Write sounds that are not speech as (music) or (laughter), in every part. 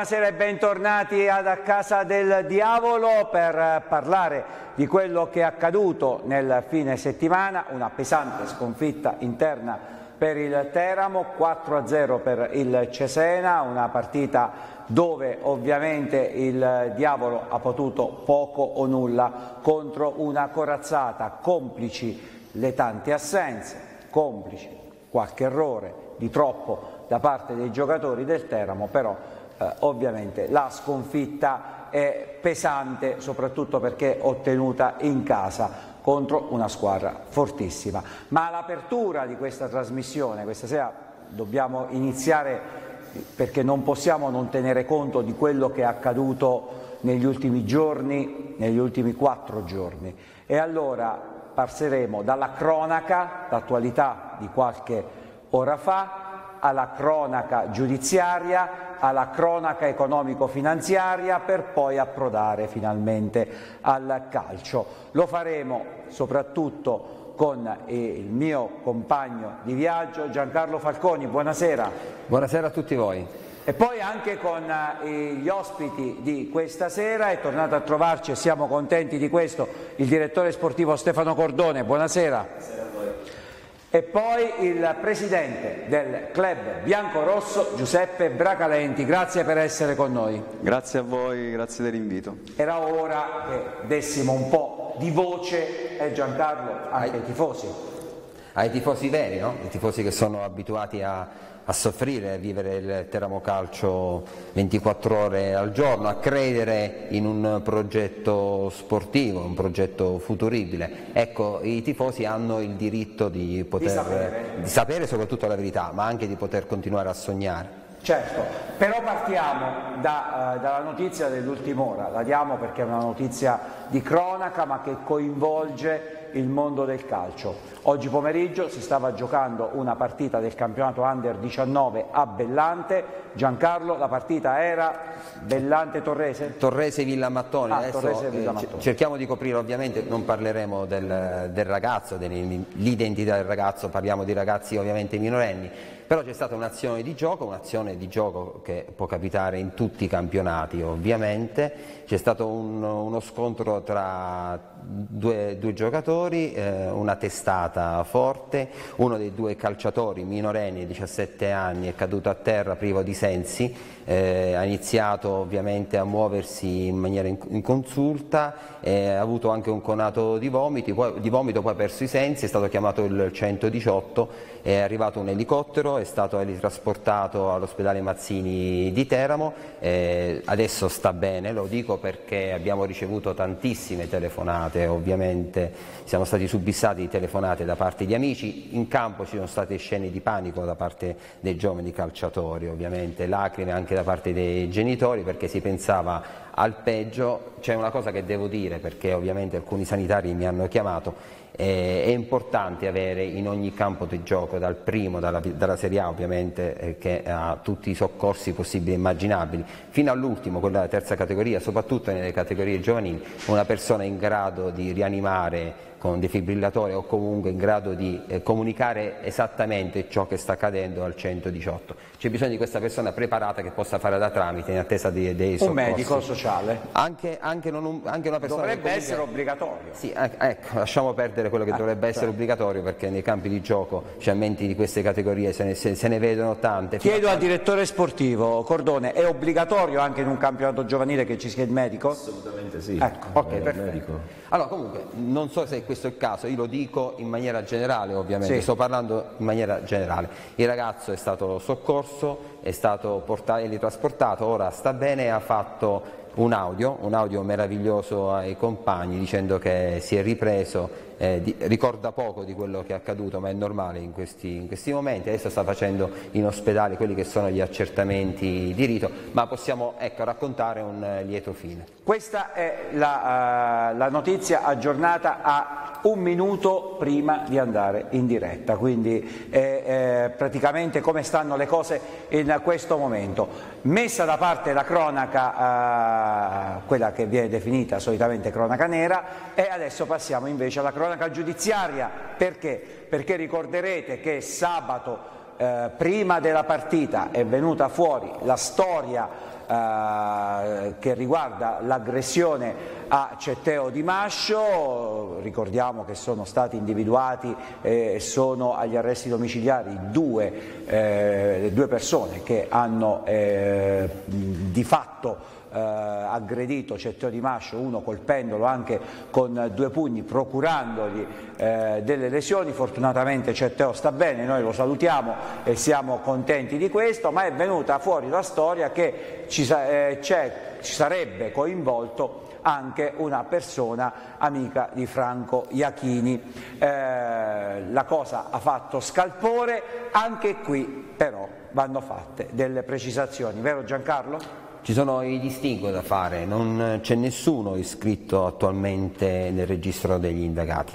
Buonasera, e bentornati ad A Casa del Diavolo per parlare di quello che è accaduto nel fine settimana, una pesante sconfitta interna per il Teramo, 4-0 per il Cesena, una partita dove ovviamente il Diavolo ha potuto poco o nulla contro una corazzata, complici le tante assenze, complici qualche errore di troppo da parte dei giocatori del Teramo, però eh, ovviamente la sconfitta è pesante soprattutto perché ottenuta in casa contro una squadra fortissima. Ma l'apertura di questa trasmissione, questa sera dobbiamo iniziare perché non possiamo non tenere conto di quello che è accaduto negli ultimi giorni, negli ultimi quattro giorni. E allora passeremo dalla cronaca, l'attualità di qualche ora fa, alla cronaca giudiziaria, alla cronaca economico-finanziaria per poi approdare finalmente al calcio. Lo faremo soprattutto con il mio compagno di viaggio Giancarlo Falconi, buonasera. Buonasera a tutti voi. E poi anche con eh, gli ospiti di questa sera, è tornato a trovarci e siamo contenti di questo, il direttore sportivo Stefano Cordone, buonasera. buonasera e poi il presidente del club bianco-rosso Giuseppe Bracalenti. Grazie per essere con noi. Grazie a voi, grazie dell'invito. Era ora che dessimo un po' di voce, eh Giancarlo, anche ai tifosi. Ai tifosi veri, no? I tifosi che sono abituati a a soffrire, a vivere il Teramo Calcio 24 ore al giorno, a credere in un progetto sportivo, un progetto futuribile. Ecco, i tifosi hanno il diritto di poter di sapere, di sapere soprattutto la verità, ma anche di poter continuare a sognare. Certo, però partiamo da, uh, dalla notizia dell'ultima ora, la diamo perché è una notizia di cronaca ma che coinvolge il mondo del calcio. Oggi pomeriggio si stava giocando una partita del campionato Under 19 a Bellante. Giancarlo, la partita era Bellante-Torrese? Torrese-Villamattone. Ah, Torrese eh, cerchiamo di coprire, ovviamente non parleremo del, del ragazzo, dell'identità del ragazzo, parliamo di ragazzi ovviamente minorenni però c'è stata un'azione di gioco, un'azione di gioco che può capitare in tutti i campionati ovviamente, c'è stato un, uno scontro tra due, due giocatori, eh, una testata forte, uno dei due calciatori minorenni, 17 anni, è caduto a terra privo di sensi, eh, ha iniziato ovviamente a muoversi in maniera inconsulta, eh, ha avuto anche un conato di, vomiti, poi, di vomito, poi ha perso i sensi, è stato chiamato il 118, è arrivato un elicottero, è stato trasportato all'ospedale Mazzini di Teramo, eh, adesso sta bene, lo dico perché abbiamo ricevuto tantissime telefonate, ovviamente. Siamo stati subissati di telefonate da parte di amici, in campo ci sono state scene di panico da parte dei giovani calciatori, ovviamente. Lacrime anche da parte dei genitori perché si pensava al peggio, c'è una cosa che devo dire perché ovviamente alcuni sanitari mi hanno chiamato, eh, è importante avere in ogni campo di gioco, dal primo, dalla, dalla Serie A ovviamente, eh, che ha tutti i soccorsi possibili e immaginabili, fino all'ultimo, quella della terza categoria, soprattutto nelle categorie giovanili, una persona in grado di rianimare con defibrillatore o comunque in grado di eh, comunicare esattamente ciò che sta accadendo al 118. C'è bisogno di questa persona preparata che possa fare da tramite in attesa dei, dei soccorsi. Un medico sociale? Anche, anche, un, anche una persona Dovrebbe comunica... essere obbligatorio. Sì, ecco, lasciamo perdere quello che ah, dovrebbe essere cioè. obbligatorio perché nei campi di gioco sciammenti di queste categorie se ne, se, se ne vedono tante. Chiedo al direttore sportivo, Cordone, è obbligatorio anche in un campionato giovanile che ci sia il medico? Assolutamente sì. Ecco, ok, perfetto. Allora, comunque, non so se questo è il caso, io lo dico in maniera generale ovviamente, sì. sto parlando in maniera generale. Il ragazzo è stato soccorso, è stato portato, è trasportato, ora sta bene e ha fatto un audio, un audio meraviglioso ai compagni dicendo che si è ripreso, eh, di, ricorda poco di quello che è accaduto ma è normale in questi, in questi, momenti, adesso sta facendo in ospedale quelli che sono gli accertamenti di rito, ma possiamo ecco, raccontare un eh, lieto fine. Questa è la, uh, la notizia aggiornata a un minuto prima di andare in diretta, quindi è, è praticamente come stanno le cose in questo momento. Messa da parte la cronaca, uh, quella che viene definita solitamente cronaca nera, e adesso passiamo invece alla cronaca giudiziaria. Perché? Perché ricorderete che sabato eh, prima della partita è venuta fuori la storia eh, che riguarda l'aggressione a Cetteo Di Mascio, ricordiamo che sono stati individuati e eh, sono agli arresti domiciliari due, eh, due persone che hanno eh, di fatto eh, aggredito Cetteo Di Mascio, uno colpendolo anche con due pugni, procurandogli eh, delle lesioni. Fortunatamente Cetteo sta bene, noi lo salutiamo e siamo contenti di questo, ma è venuta fuori la storia che ci, eh, ci sarebbe coinvolto anche una persona amica di Franco Iachini. Eh, la cosa ha fatto scalpore, anche qui però vanno fatte delle precisazioni, vero Giancarlo? Ci sono i distinguo da fare, non c'è nessuno iscritto attualmente nel registro degli indagati.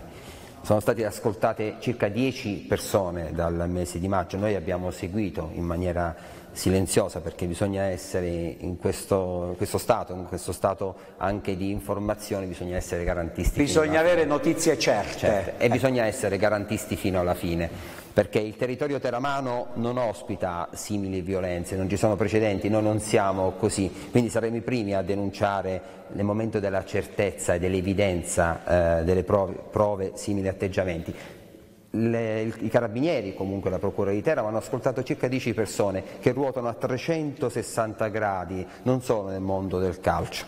Sono state ascoltate circa 10 persone dal mese di maggio, noi abbiamo seguito in maniera silenziosa perché bisogna essere in questo, in questo, stato, in questo stato anche di informazione, bisogna essere garantisti. Bisogna avere notizie certe. certe. E eh. bisogna essere garantisti fino alla fine perché il territorio teramano non ospita simili violenze, non ci sono precedenti, noi non siamo così, quindi saremo i primi a denunciare nel momento della certezza e dell'evidenza eh, delle prove, prove simili atteggiamenti. Le, I carabinieri, comunque la Procura di Teramo, hanno ascoltato circa 10 persone che ruotano a 360 gradi, non solo nel mondo del calcio,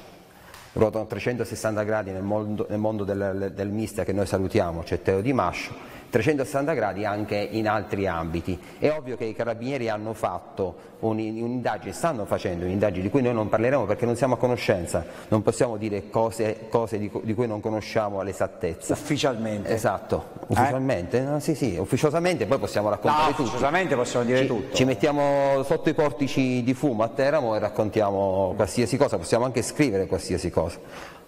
ruotano a 360 gradi nel mondo, nel mondo del, del mister che noi salutiamo, c'è Teo Di Mascio, 360 gradi anche in altri ambiti. È ovvio che i carabinieri hanno fatto un'indagine, stanno facendo un'indagine di cui noi non parleremo perché non siamo a conoscenza, non possiamo dire cose, cose di, di, cui non conosciamo all'esattezza. Ufficialmente? Esatto, ufficialmente, eh? no, sì sì, ufficiosamente poi possiamo raccontare no, tutto. Ufficiosamente possiamo dire ci, tutto. Ci mettiamo sotto i portici di fumo a Teramo e raccontiamo qualsiasi cosa, possiamo anche scrivere qualsiasi cosa.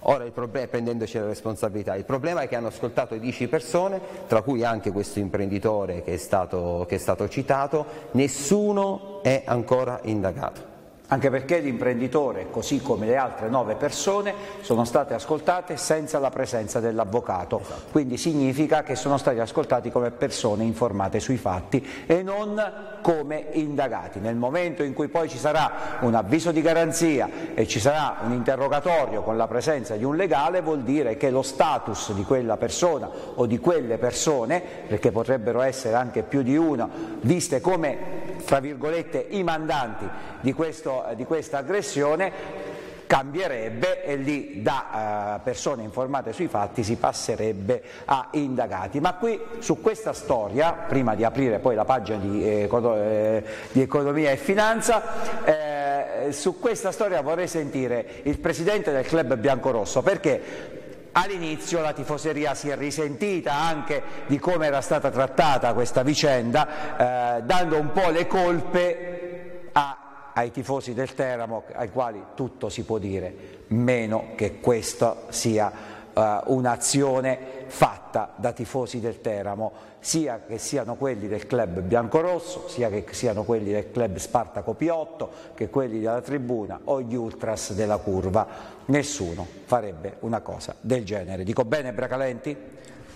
Ora il problema è prendendoci la responsabilità, il problema è che hanno ascoltato 10 persone, tra cui anche questo imprenditore che è stato, che è stato citato, nessuno è ancora indagato anche perché l'imprenditore, così come le altre nove persone, sono state ascoltate senza la presenza dell'avvocato, esatto. quindi significa che sono stati ascoltati come persone informate sui fatti e non come indagati. Nel momento in cui poi ci sarà un avviso di garanzia e ci sarà un interrogatorio con la presenza di un legale, vuol dire che lo status di quella persona o di quelle persone, perché potrebbero essere anche più di una, viste come tra virgolette i mandanti di, questo, di questa aggressione cambierebbe e lì da uh, persone informate sui fatti si passerebbe a indagati. Ma qui su questa storia, prima di aprire poi la pagina di, eh, eh, di economia e finanza, eh, su questa storia vorrei sentire il presidente del club biancorosso perché All'inizio la tifoseria si è risentita anche di come era stata trattata questa vicenda, eh, dando un po' le colpe a, ai tifosi del Teramo, ai quali tutto si può dire, meno che questa sia eh, un'azione fatta da tifosi del Teramo, sia che siano quelli del club biancorosso, sia che siano quelli del club Spartaco Piotto, che quelli della tribuna o gli ultras della curva. Nessuno farebbe una cosa del genere. Dico bene Bracalenti?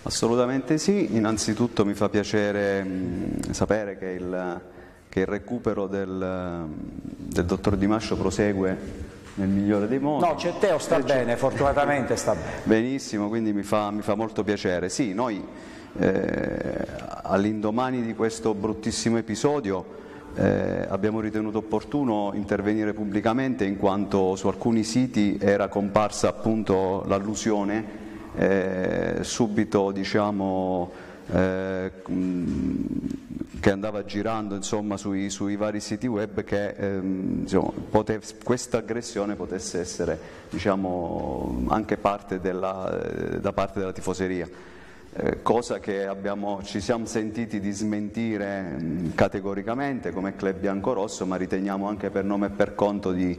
Assolutamente sì, innanzitutto mi fa piacere mh, sapere che il, che il recupero del, del dottor Di Mascio prosegue nel migliore dei modi. No, c'è Teo, sta bene, fortunatamente sta bene. (laughs) Benissimo, quindi mi fa, mi fa molto piacere. Sì, noi eh, all'indomani di questo bruttissimo episodio eh, abbiamo ritenuto opportuno intervenire pubblicamente in quanto su alcuni siti era comparsa appunto l'allusione eh, subito diciamo eh, che andava girando insomma, sui, sui, vari siti web che ehm, questa aggressione potesse essere diciamo, anche parte della, eh, da parte della tifoseria. Eh, cosa che abbiamo, ci siamo sentiti di smentire mh, categoricamente come club biancorosso, ma riteniamo anche per nome e per conto di,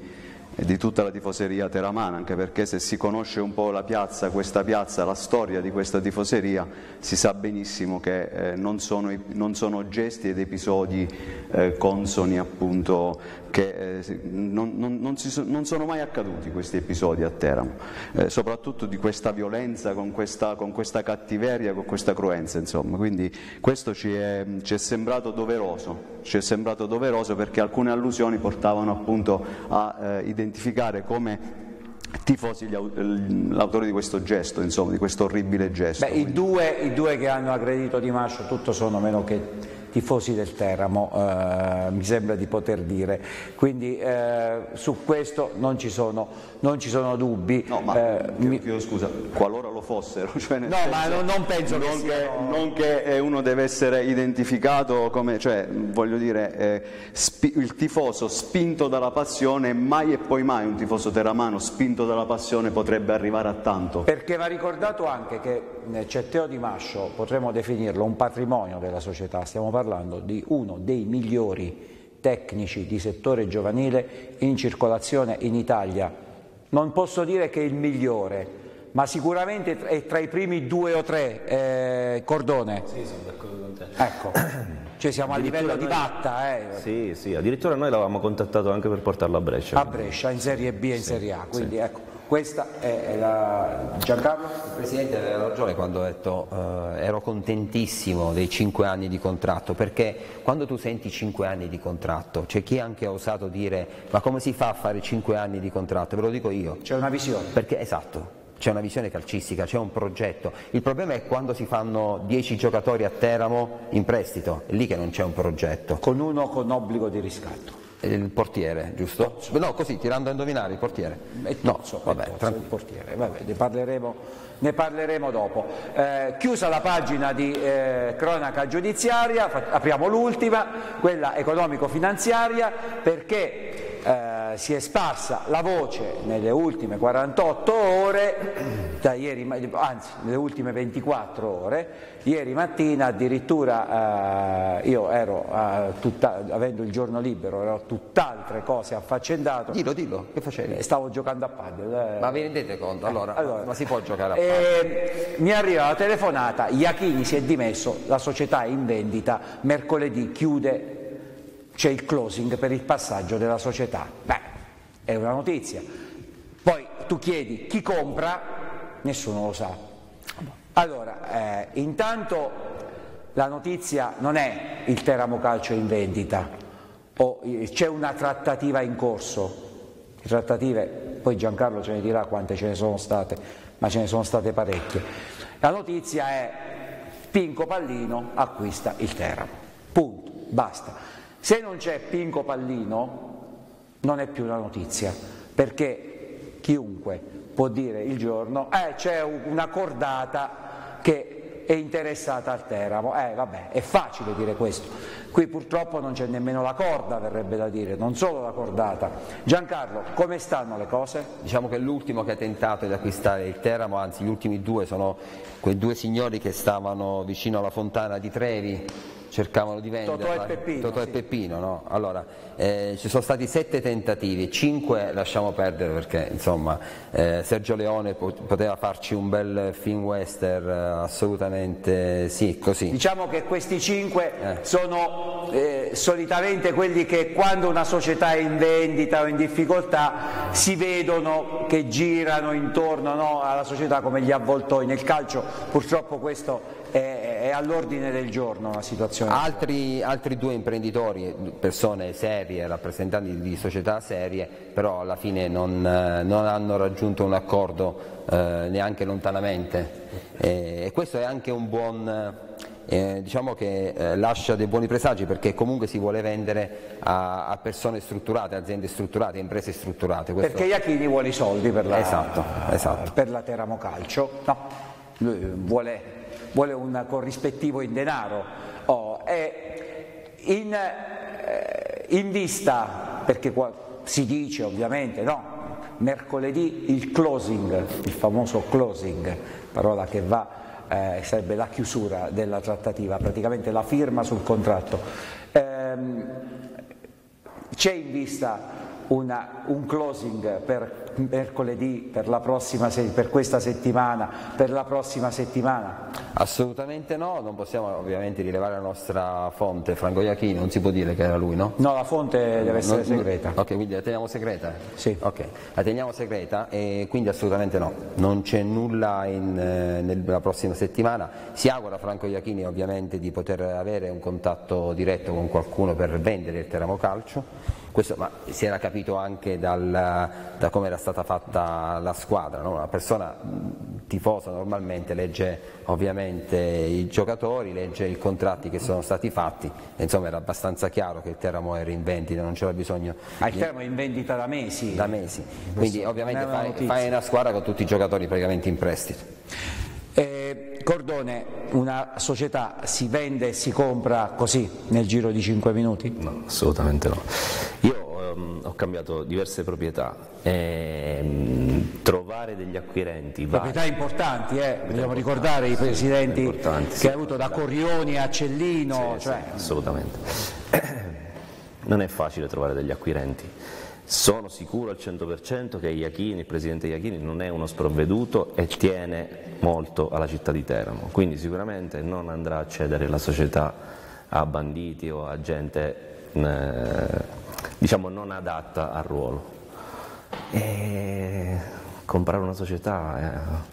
di tutta la tifoseria teramana, anche perché se si conosce un po' la piazza, questa piazza, la storia di questa tifoseria, si sa benissimo che eh, non, sono, non, sono, gesti ed episodi eh, consoni appunto che eh, non, non, non, so, non, sono mai accaduti questi episodi a Teramo, eh, soprattutto di questa violenza, con questa, con questa, cattiveria, con questa cruenza, insomma. Quindi questo ci è, ci è, sembrato doveroso, ci è sembrato doveroso perché alcune allusioni portavano appunto a eh, identificare come tifosi l'autore di questo gesto, insomma, di questo orribile gesto. Beh, i, due, i due che hanno aggredito Di Mascio tutto sono meno che tifosi del Teramo, eh, mi sembra di poter dire. Quindi eh, su questo non ci sono, non ci sono dubbi. No, ma eh, mi... chiedo scusa, qualora lo fossero. (laughs) Cioè no, senso, ma non, non penso non che, siano... non che eh, uno deve essere identificato come, cioè, voglio dire, eh, il tifoso spinto dalla passione, mai e poi mai un tifoso teramano spinto dalla passione potrebbe arrivare a tanto. Perché va ricordato anche che Cetteo di Mascio, potremmo definirlo un patrimonio della società, stiamo parlando di uno dei migliori tecnici di settore giovanile in circolazione in Italia. Non posso dire che è il migliore, ma sicuramente è tra i primi due o tre, eh, Cordone. Sì, sono d'accordo con te. Ecco, (coughs) cioè siamo a livello noi... di batta. Eh. Sì, sì, addirittura noi l'avevamo contattato anche per portarlo a Brescia. A Brescia, in Serie B e in sì, Serie A, quindi sì. ecco. Questa è la... Giancarlo? Il Presidente aveva ragione quando ha detto eh, ero contentissimo dei cinque anni di contratto, perché quando tu senti cinque anni di contratto, c'è chi anche ha osato dire ma come si fa a fare cinque anni di contratto? Ve lo dico io. C'è una visione. Perché, esatto, c'è una visione calcistica, c'è un progetto. Il problema è quando si fanno dieci giocatori a Teramo in prestito, è lì che non c'è un progetto. Con uno con obbligo di riscatto il portiere, giusto? Tozzo. No, così, tirando a indovinare il portiere. Tozzo, no, vabbè, tozzo, il portiere, vabbè, ne parleremo, ne parleremo dopo. Eh, chiusa la pagina di eh, cronaca giudiziaria, apriamo l'ultima, quella economico-finanziaria, perché eh, si è sparsa la voce nelle ultime 48 ore, ieri, anzi nelle ultime 24 ore, ieri mattina addirittura eh, io ero, eh, tutta, avendo il giorno libero, ero tutt'altre cose affaccendato. Dillo, dillo, che facevi? Stavo giocando a padel. Eh. Ma vi rendete conto? Allora, allora, ma si può giocare a padel? mi arriva la telefonata, Iachini si è dimesso, la società è in vendita, mercoledì chiude c'è il closing per il passaggio della società. Beh, è una notizia. Poi tu chiedi chi compra, nessuno lo sa. Allora, eh, intanto la notizia non è il Teramo Calcio in vendita o c'è una trattativa in corso. Trattative, poi Giancarlo ce ne dirà quante ce ne sono state, ma ce ne sono state parecchie. La notizia è Pinco Pallino acquista il Teramo. Punto, basta. Se non c'è Pinco Pallino non è più una notizia, perché chiunque può dire il giorno eh, c'è una cordata che è interessata al Teramo, eh vabbè, è facile dire questo. Qui purtroppo non c'è nemmeno la corda, verrebbe da dire, non solo la cordata. Giancarlo, come stanno le cose? Diciamo che l'ultimo che ha tentato di acquistare il Teramo, anzi gli ultimi due sono quei due signori che stavano vicino alla fontana di Trevi, cercavano di vendere Totò e Peppino, Totò sì. e Peppino no? allora, eh, ci sono stati sette tentativi, cinque lasciamo perdere perché insomma eh, Sergio Leone poteva farci un bel film western eh, assolutamente sì, così. Diciamo che questi cinque eh. sono eh, solitamente quelli che quando una società è in vendita o in difficoltà si vedono che girano intorno no, alla società come gli avvoltoi nel calcio, purtroppo questo è, è all'ordine del giorno la situazione. Altri, altri, due imprenditori, persone serie, rappresentanti di società serie, però alla fine non, non hanno raggiunto un accordo eh, neanche lontanamente e, e, questo è anche un buon... Eh, diciamo che eh, lascia dei buoni presagi perché comunque si vuole vendere a, a persone strutturate, aziende strutturate, imprese strutturate. Questo... Perché Iachini vuole i soldi per la, esatto, esatto. per la Teramo Calcio, no, lui vuole vuole un corrispettivo in denaro. Oh, in, eh, in, vista, perché qua si dice ovviamente, no, mercoledì il closing, il famoso closing, parola che va, eh, sarebbe la chiusura della trattativa, praticamente la firma sul contratto. Ehm, c'è in vista una, un closing per mercoledì, per, prossima, per questa settimana, per la prossima settimana? Assolutamente no, non possiamo ovviamente rilevare la nostra fonte, Franco Iachini, non si può dire che era lui, no? No, la fonte deve essere non, segreta. Ok, quindi la teniamo segreta? Sì. Ok, la teniamo segreta e quindi assolutamente no, non c'è nulla in, eh, nella prossima settimana. Si augura Franco Iachini ovviamente di poter avere un contatto diretto con qualcuno per vendere il Teramo Calcio questo, ma si era capito anche dal, da come era stata fatta la squadra, no? una persona tifosa normalmente legge ovviamente i giocatori, legge i contratti che sono stati fatti, insomma era abbastanza chiaro che il Teramo era in vendita, non c'era bisogno... Ma il Teramo è in vendita da mesi? Da mesi, quindi ovviamente fai, fai una squadra con tutti i giocatori praticamente in prestito. Eh, Cordone, una società si vende e si compra così nel giro di 5 minuti? No, assolutamente no. Io um, ho cambiato diverse proprietà, ehm, trovare degli acquirenti... Proprietà vari, importanti, eh? dobbiamo ricordare i presidenti che sì, hai avuto da Corrioni a Cellino. Sì, cioè... sì, assolutamente. (clears throat) Non è facile trovare degli acquirenti sono sicuro al 100% che Iachini, il presidente Iachini non è uno sprovveduto e tiene molto alla città di Teramo, quindi sicuramente non andrà a cedere la società a banditi o a gente eh, diciamo non adatta al ruolo. E comprare una società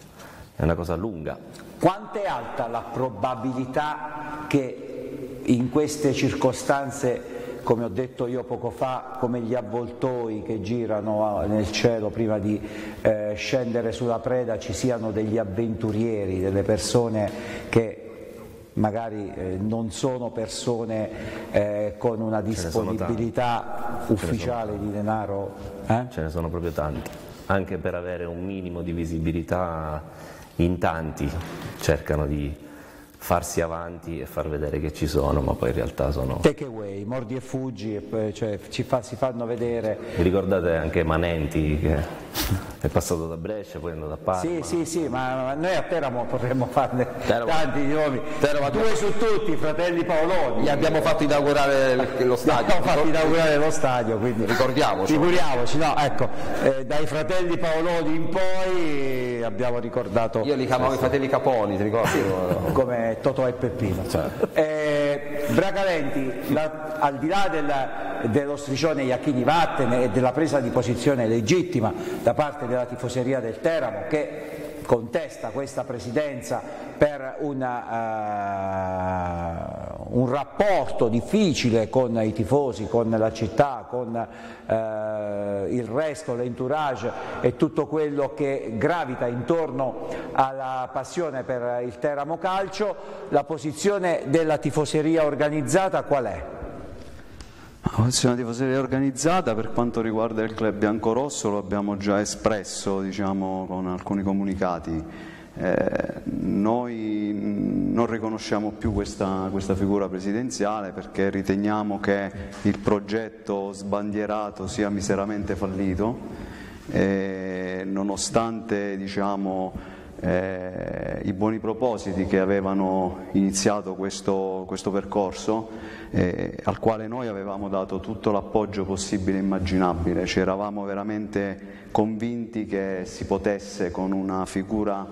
è, una cosa lunga. Quanto è alta la probabilità che in queste circostanze come ho detto io poco fa, come gli avvoltoi che girano nel cielo prima di eh, scendere sulla preda, ci siano degli avventurieri, delle persone che magari eh, non sono persone eh, con una disponibilità ufficiale di denaro. Eh? Ce ne sono proprio tanti, anche per avere un minimo di visibilità in tanti cercano di farsi avanti e far vedere che ci sono, ma poi in realtà sono... Take away, mordi e fuggi, e cioè, fa, si fanno vedere... Mi ricordate anche Manenti che è passato da Brescia, poi è andato a Parma? Sì, sì, sì, ma noi a Teramo potremmo farne Teramo. tanti di nomi. Teramo Due su tutti, fratelli Paoloni. Gli abbiamo fatto inaugurare lo stadio. Gli abbiamo fatto inaugurare lo stadio, quindi... Ricordiamoci. Figuriamoci, no, ecco, eh, dai fratelli Paoloni in poi abbiamo ricordato... Io li chiamavo i fratelli Caponi, ti ricordi? Come Totò e Peppino. Certo. Eh, Bragalenti, la, al di là del, dello striscione Iachini Vattene e della presa di posizione legittima da parte della tifoseria del Teramo che contesta questa presidenza per una, uh, un rapporto difficile con i tifosi, con la città, con uh, il resto, l'entourage e tutto quello che gravita intorno alla passione per il Teramo Calcio, la posizione della tifoseria organizzata qual è? La posizione tifoseria organizzata per quanto riguarda il club biancorosso lo abbiamo già espresso diciamo, con alcuni comunicati. Eh, noi non riconosciamo più questa, questa, figura presidenziale perché riteniamo che il progetto sbandierato sia miseramente fallito e nonostante diciamo, eh, i buoni propositi che avevano iniziato questo, questo percorso, eh, al quale noi avevamo dato tutto l'appoggio possibile e immaginabile, ci eravamo veramente convinti che si potesse con una figura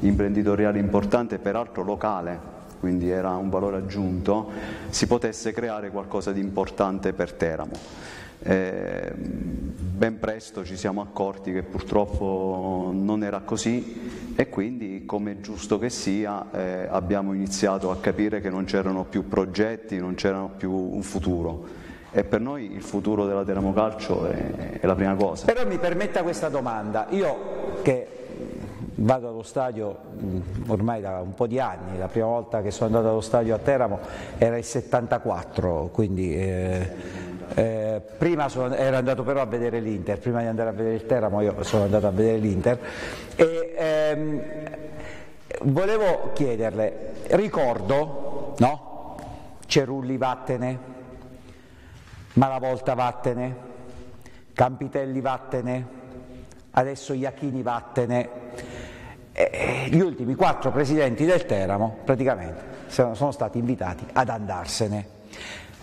imprenditoriale importante, peraltro locale, quindi era un valore aggiunto, si potesse creare qualcosa di importante per Teramo. Eh, ben presto ci siamo accorti che purtroppo non era così e quindi, come giusto che sia, eh, abbiamo iniziato a capire che non c'erano più progetti, non c'era più un futuro e per noi il futuro della Teramo Calcio è, è la prima cosa. Però mi permetta questa domanda, io che vado allo stadio ormai da un po' di anni, la prima volta che sono andato allo stadio a Teramo era il 74, quindi eh, eh, prima sono, ero andato però a vedere l'Inter, prima di andare a vedere il Teramo io sono andato a vedere l'Inter e ehm, volevo chiederle, ricordo, no? Cerulli vattene, Malavolta vattene, Campitelli vattene, adesso Iachini vattene, e gli ultimi quattro presidenti del Teramo praticamente sono stati invitati ad andarsene.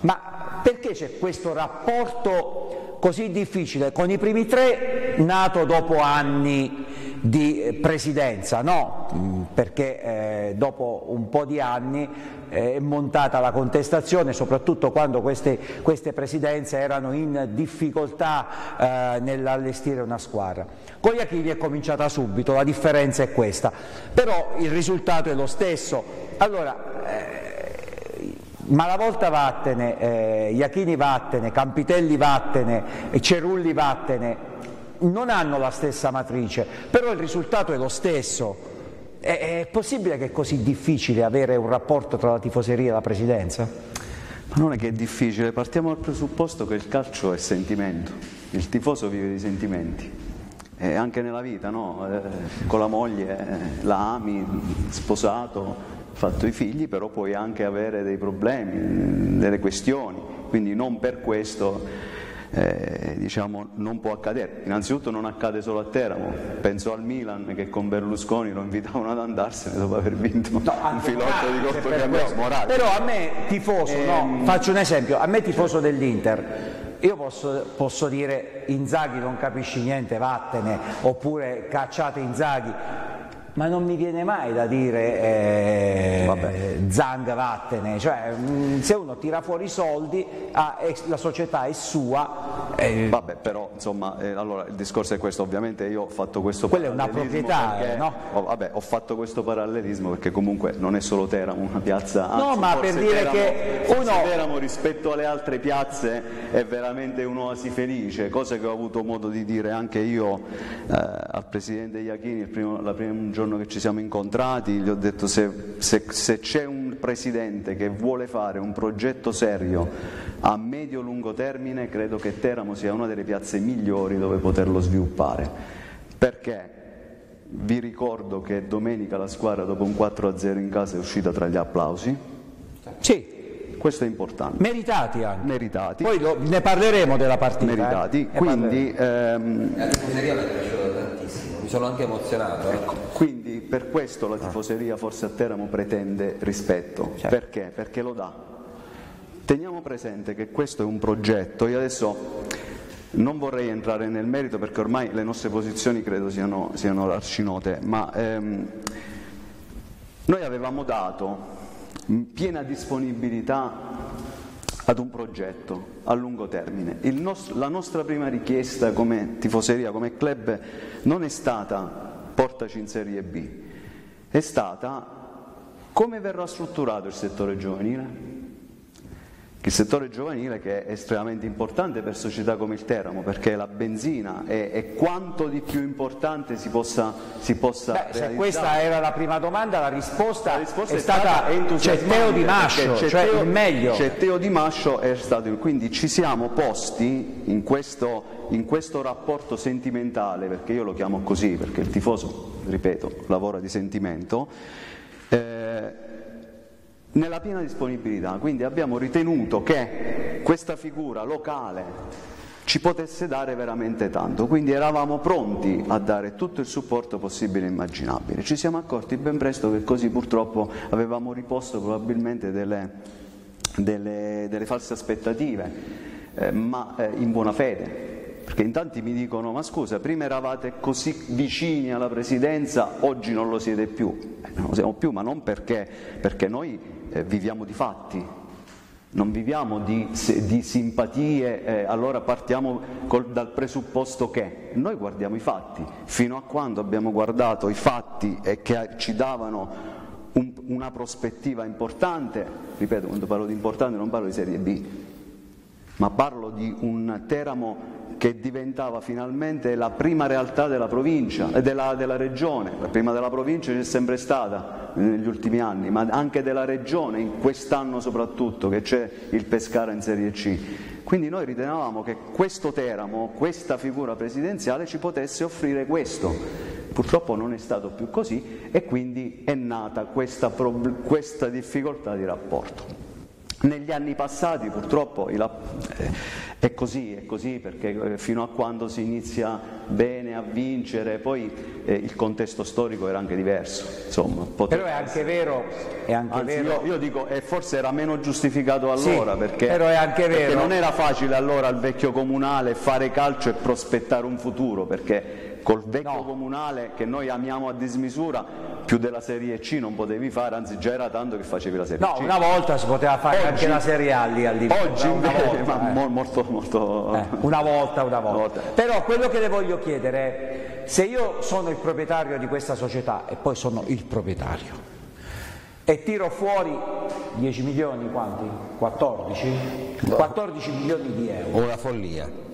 Ma perché c'è questo rapporto così difficile con i primi tre nato dopo anni di eh, presidenza, no, mm, perché eh, dopo un po' di anni eh, è montata la contestazione, soprattutto quando queste, queste presidenze erano in difficoltà nell'allestire una squadra. Con Iachini è cominciata subito, la differenza è questa, però il risultato è lo stesso. Allora, Malavolta vattene, eh, Iachini vattene, Campitelli vattene, Cerulli vattene, non hanno la stessa matrice, però il risultato è lo stesso. È, è possibile che è così difficile avere un rapporto tra la tifoseria e la presidenza? Ma non è che è difficile, partiamo dal presupposto che il calcio è sentimento, il tifoso vive di sentimenti. E anche nella vita, no? eh, con la moglie eh, la ami, sposato, fatto i figli, però puoi anche avere dei problemi, delle questioni, quindi non per questo eh, diciamo, non può accadere. Innanzitutto non accade solo a Teramo, penso al Milan che con Berlusconi lo invitavano ad andarsene dopo aver vinto no, un filotto di Coppa Morale. Però a me tifoso, eh, no, ehm, faccio un esempio, a me tifoso dell'Inter, io posso, posso, dire Inzaghi non capisci niente, vattene, oppure cacciate Inzaghi, ma non mi viene mai da dire eh, Zang vattene, cioè mm, se uno tira fuori i soldi ah, la società è sua. Eh, Vabbè però insomma eh, allora il discorso è questo, ovviamente io ho fatto questo Quella è una proprietà, perché, no? Vabbè, ho fatto questo parallelismo perché comunque non è solo Teramo una piazza, anzi, no, ma per dire Teramo, che uno... Teramo rispetto alle altre piazze è veramente un'oasi felice, cosa che ho avuto modo di dire anche io eh, al Presidente Iachini il primo, la primo giorno che ci siamo incontrati, gli ho detto se, se, se c'è un Presidente che vuole fare un progetto serio a medio-lungo termine, credo che Teramo sia una delle piazze migliori dove poterlo sviluppare. Perché? Vi ricordo che domenica la squadra dopo un 4-0 in casa è uscita tra gli applausi. Sì. Questo è importante. Meritati anche. Meritati. Poi lo, ne parleremo della partita. Meritati. Eh? Quindi... Ehm... La tifoseria mi è piaciuta tantissimo, mi sono anche emozionato. Eh. Ecco, quindi per questo la tifoseria forse a Teramo pretende rispetto. Certo. Perché? Perché lo dà. Teniamo presente che questo è un progetto, io adesso non vorrei entrare nel merito perché ormai le nostre posizioni credo siano, siano arcinote, ma ehm, noi avevamo dato piena disponibilità ad un progetto a lungo termine. Nostro, la nostra prima richiesta come tifoseria, come club, non è stata portaci in Serie B, è stata come verrà strutturato il settore giovanile il settore giovanile che è estremamente importante per società come il Teramo perché la benzina è, è quanto di più importante si possa, si possa Beh, se questa era la prima domanda la risposta, la risposta è, è, stata, stata c'è Teo Di Mascio c'è cioè Teo, il meglio. C'è Teo Di Mascio è stato quindi ci siamo posti in questo, in questo rapporto sentimentale perché io lo chiamo così perché il tifoso ripeto lavora di sentimento eh, nella piena disponibilità, quindi abbiamo ritenuto che questa figura locale ci potesse dare veramente tanto, quindi eravamo pronti a dare tutto il supporto possibile e immaginabile. Ci siamo accorti ben presto che così purtroppo avevamo riposto probabilmente delle, delle, delle false aspettative, eh, ma eh, in buona fede, perché in tanti mi dicono ma scusa prima eravate così vicini alla presidenza oggi non lo siete più. Eh, non lo siamo più ma non perché, perché noi eh, viviamo di fatti, non viviamo di, di simpatie, eh, allora partiamo col, dal presupposto che noi guardiamo i fatti, fino a quando abbiamo guardato i fatti e che ci davano un, una prospettiva importante, ripeto quando parlo di importante non parlo di Serie B, ma parlo di un Teramo che diventava finalmente la prima realtà della provincia, eh, della, della regione, la prima della provincia c'è sempre stata negli ultimi anni, ma anche della regione, in quest'anno soprattutto che c'è il Pescara in Serie C. Quindi noi ritenevamo che questo Teramo, questa figura presidenziale ci potesse offrire questo. Purtroppo non è stato più così e quindi è nata questa, questa difficoltà di rapporto. Negli anni passati purtroppo eh, è così, è così perché eh, fino a quando si inizia bene a vincere, poi eh, il contesto storico era anche diverso. Insomma, Però è anche vero, è anche Anzi, vero. Io, io, dico, e forse era meno giustificato allora sì, perché, perché non era facile allora al vecchio comunale fare calcio e prospettare un futuro perché col vecchio no. comunale che noi amiamo a dismisura più della Serie C non potevi fare, anzi già era tanto che facevi la Serie no, C. No, una volta si poteva fare oggi, anche la Serie A lì al limite. Oggi una volta, ma eh. molto, molto... Eh, una volta, una volta. volta. Però quello che le voglio chiedere è se io sono il proprietario di questa società e poi sono il proprietario e tiro fuori 10 milioni, quanti? 14? 14 milioni di euro. Una follia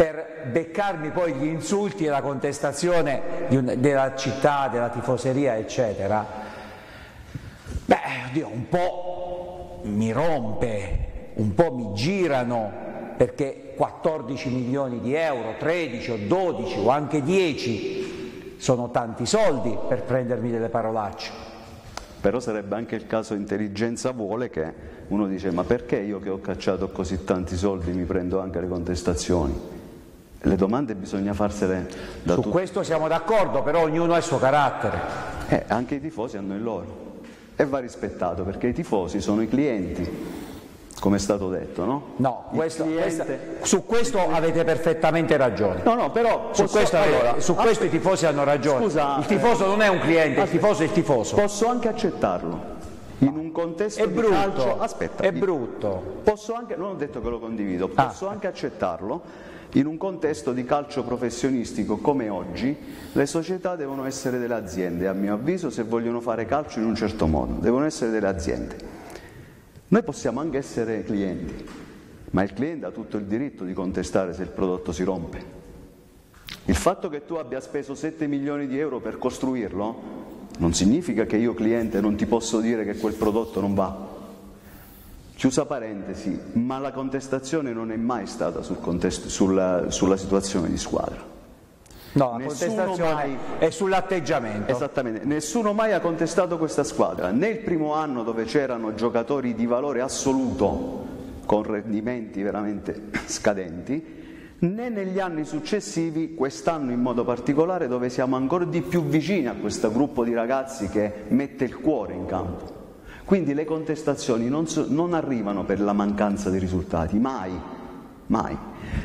per beccarmi poi gli insulti e la contestazione un, della città, della tifoseria, eccetera, beh, oddio, un po' mi rompe, un po' mi girano, perché 14 milioni di euro, 13 o 12 o anche 10 sono tanti soldi per prendermi delle parolacce. Però sarebbe anche il caso intelligenza vuole che uno dice ma perché io che ho cacciato così tanti soldi mi prendo anche le contestazioni? Le domande bisogna farsele da Su tutti. questo siamo d'accordo, però ognuno ha il suo carattere. Eh, anche i tifosi hanno il loro e va rispettato perché i tifosi sono i clienti, come è stato detto, no? No, questo, cliente... questa, su questo avete perfettamente ragione. No, no, però su, posso... questo, allora, su questo i tifosi hanno ragione. Scusa, il tifoso eh... non è un cliente, il tifoso è il tifoso. Posso anche accettarlo. In un contesto è brutto, calcio, aspetta, è brutto. Posso anche, non ho detto che lo condivido, posso ah. anche accettarlo in un contesto di calcio professionistico come oggi, le società devono essere delle aziende, a mio avviso, se vogliono fare calcio in un certo modo, devono essere delle aziende. Noi possiamo anche essere clienti, ma il cliente ha tutto il diritto di contestare se il prodotto si rompe. Il fatto che tu abbia speso 7 milioni di euro per costruirlo non significa che io cliente non ti posso dire che quel prodotto non va. Chiusa parentesi, ma la contestazione non è mai stata sul contesto, sulla, sulla situazione di squadra. No, la Nessuno contestazione mai, è sull'atteggiamento. Esattamente, nessuno mai ha contestato questa squadra, né il primo anno dove c'erano giocatori di valore assoluto con rendimenti veramente scadenti, né negli anni successivi, quest'anno in modo particolare, dove siamo ancora di più vicini a questo gruppo di ragazzi che mette il cuore in campo. Quindi le contestazioni non, so, non arrivano per la mancanza di risultati, mai, mai.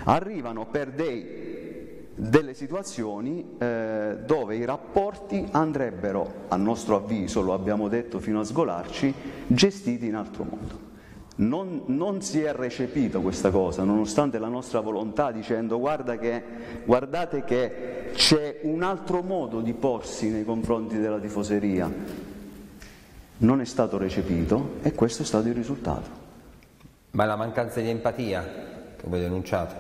Arrivano per dei, delle situazioni eh, dove i rapporti andrebbero, a nostro avviso, lo abbiamo detto fino a sgolarci, gestiti in altro modo. Non, non, si è recepito questa cosa, nonostante la nostra volontà dicendo guarda che, guardate che c'è un altro modo di porsi nei confronti della tifoseria, non è stato recepito e questo è stato il risultato. Ma la mancanza di empatia che voi denunciate?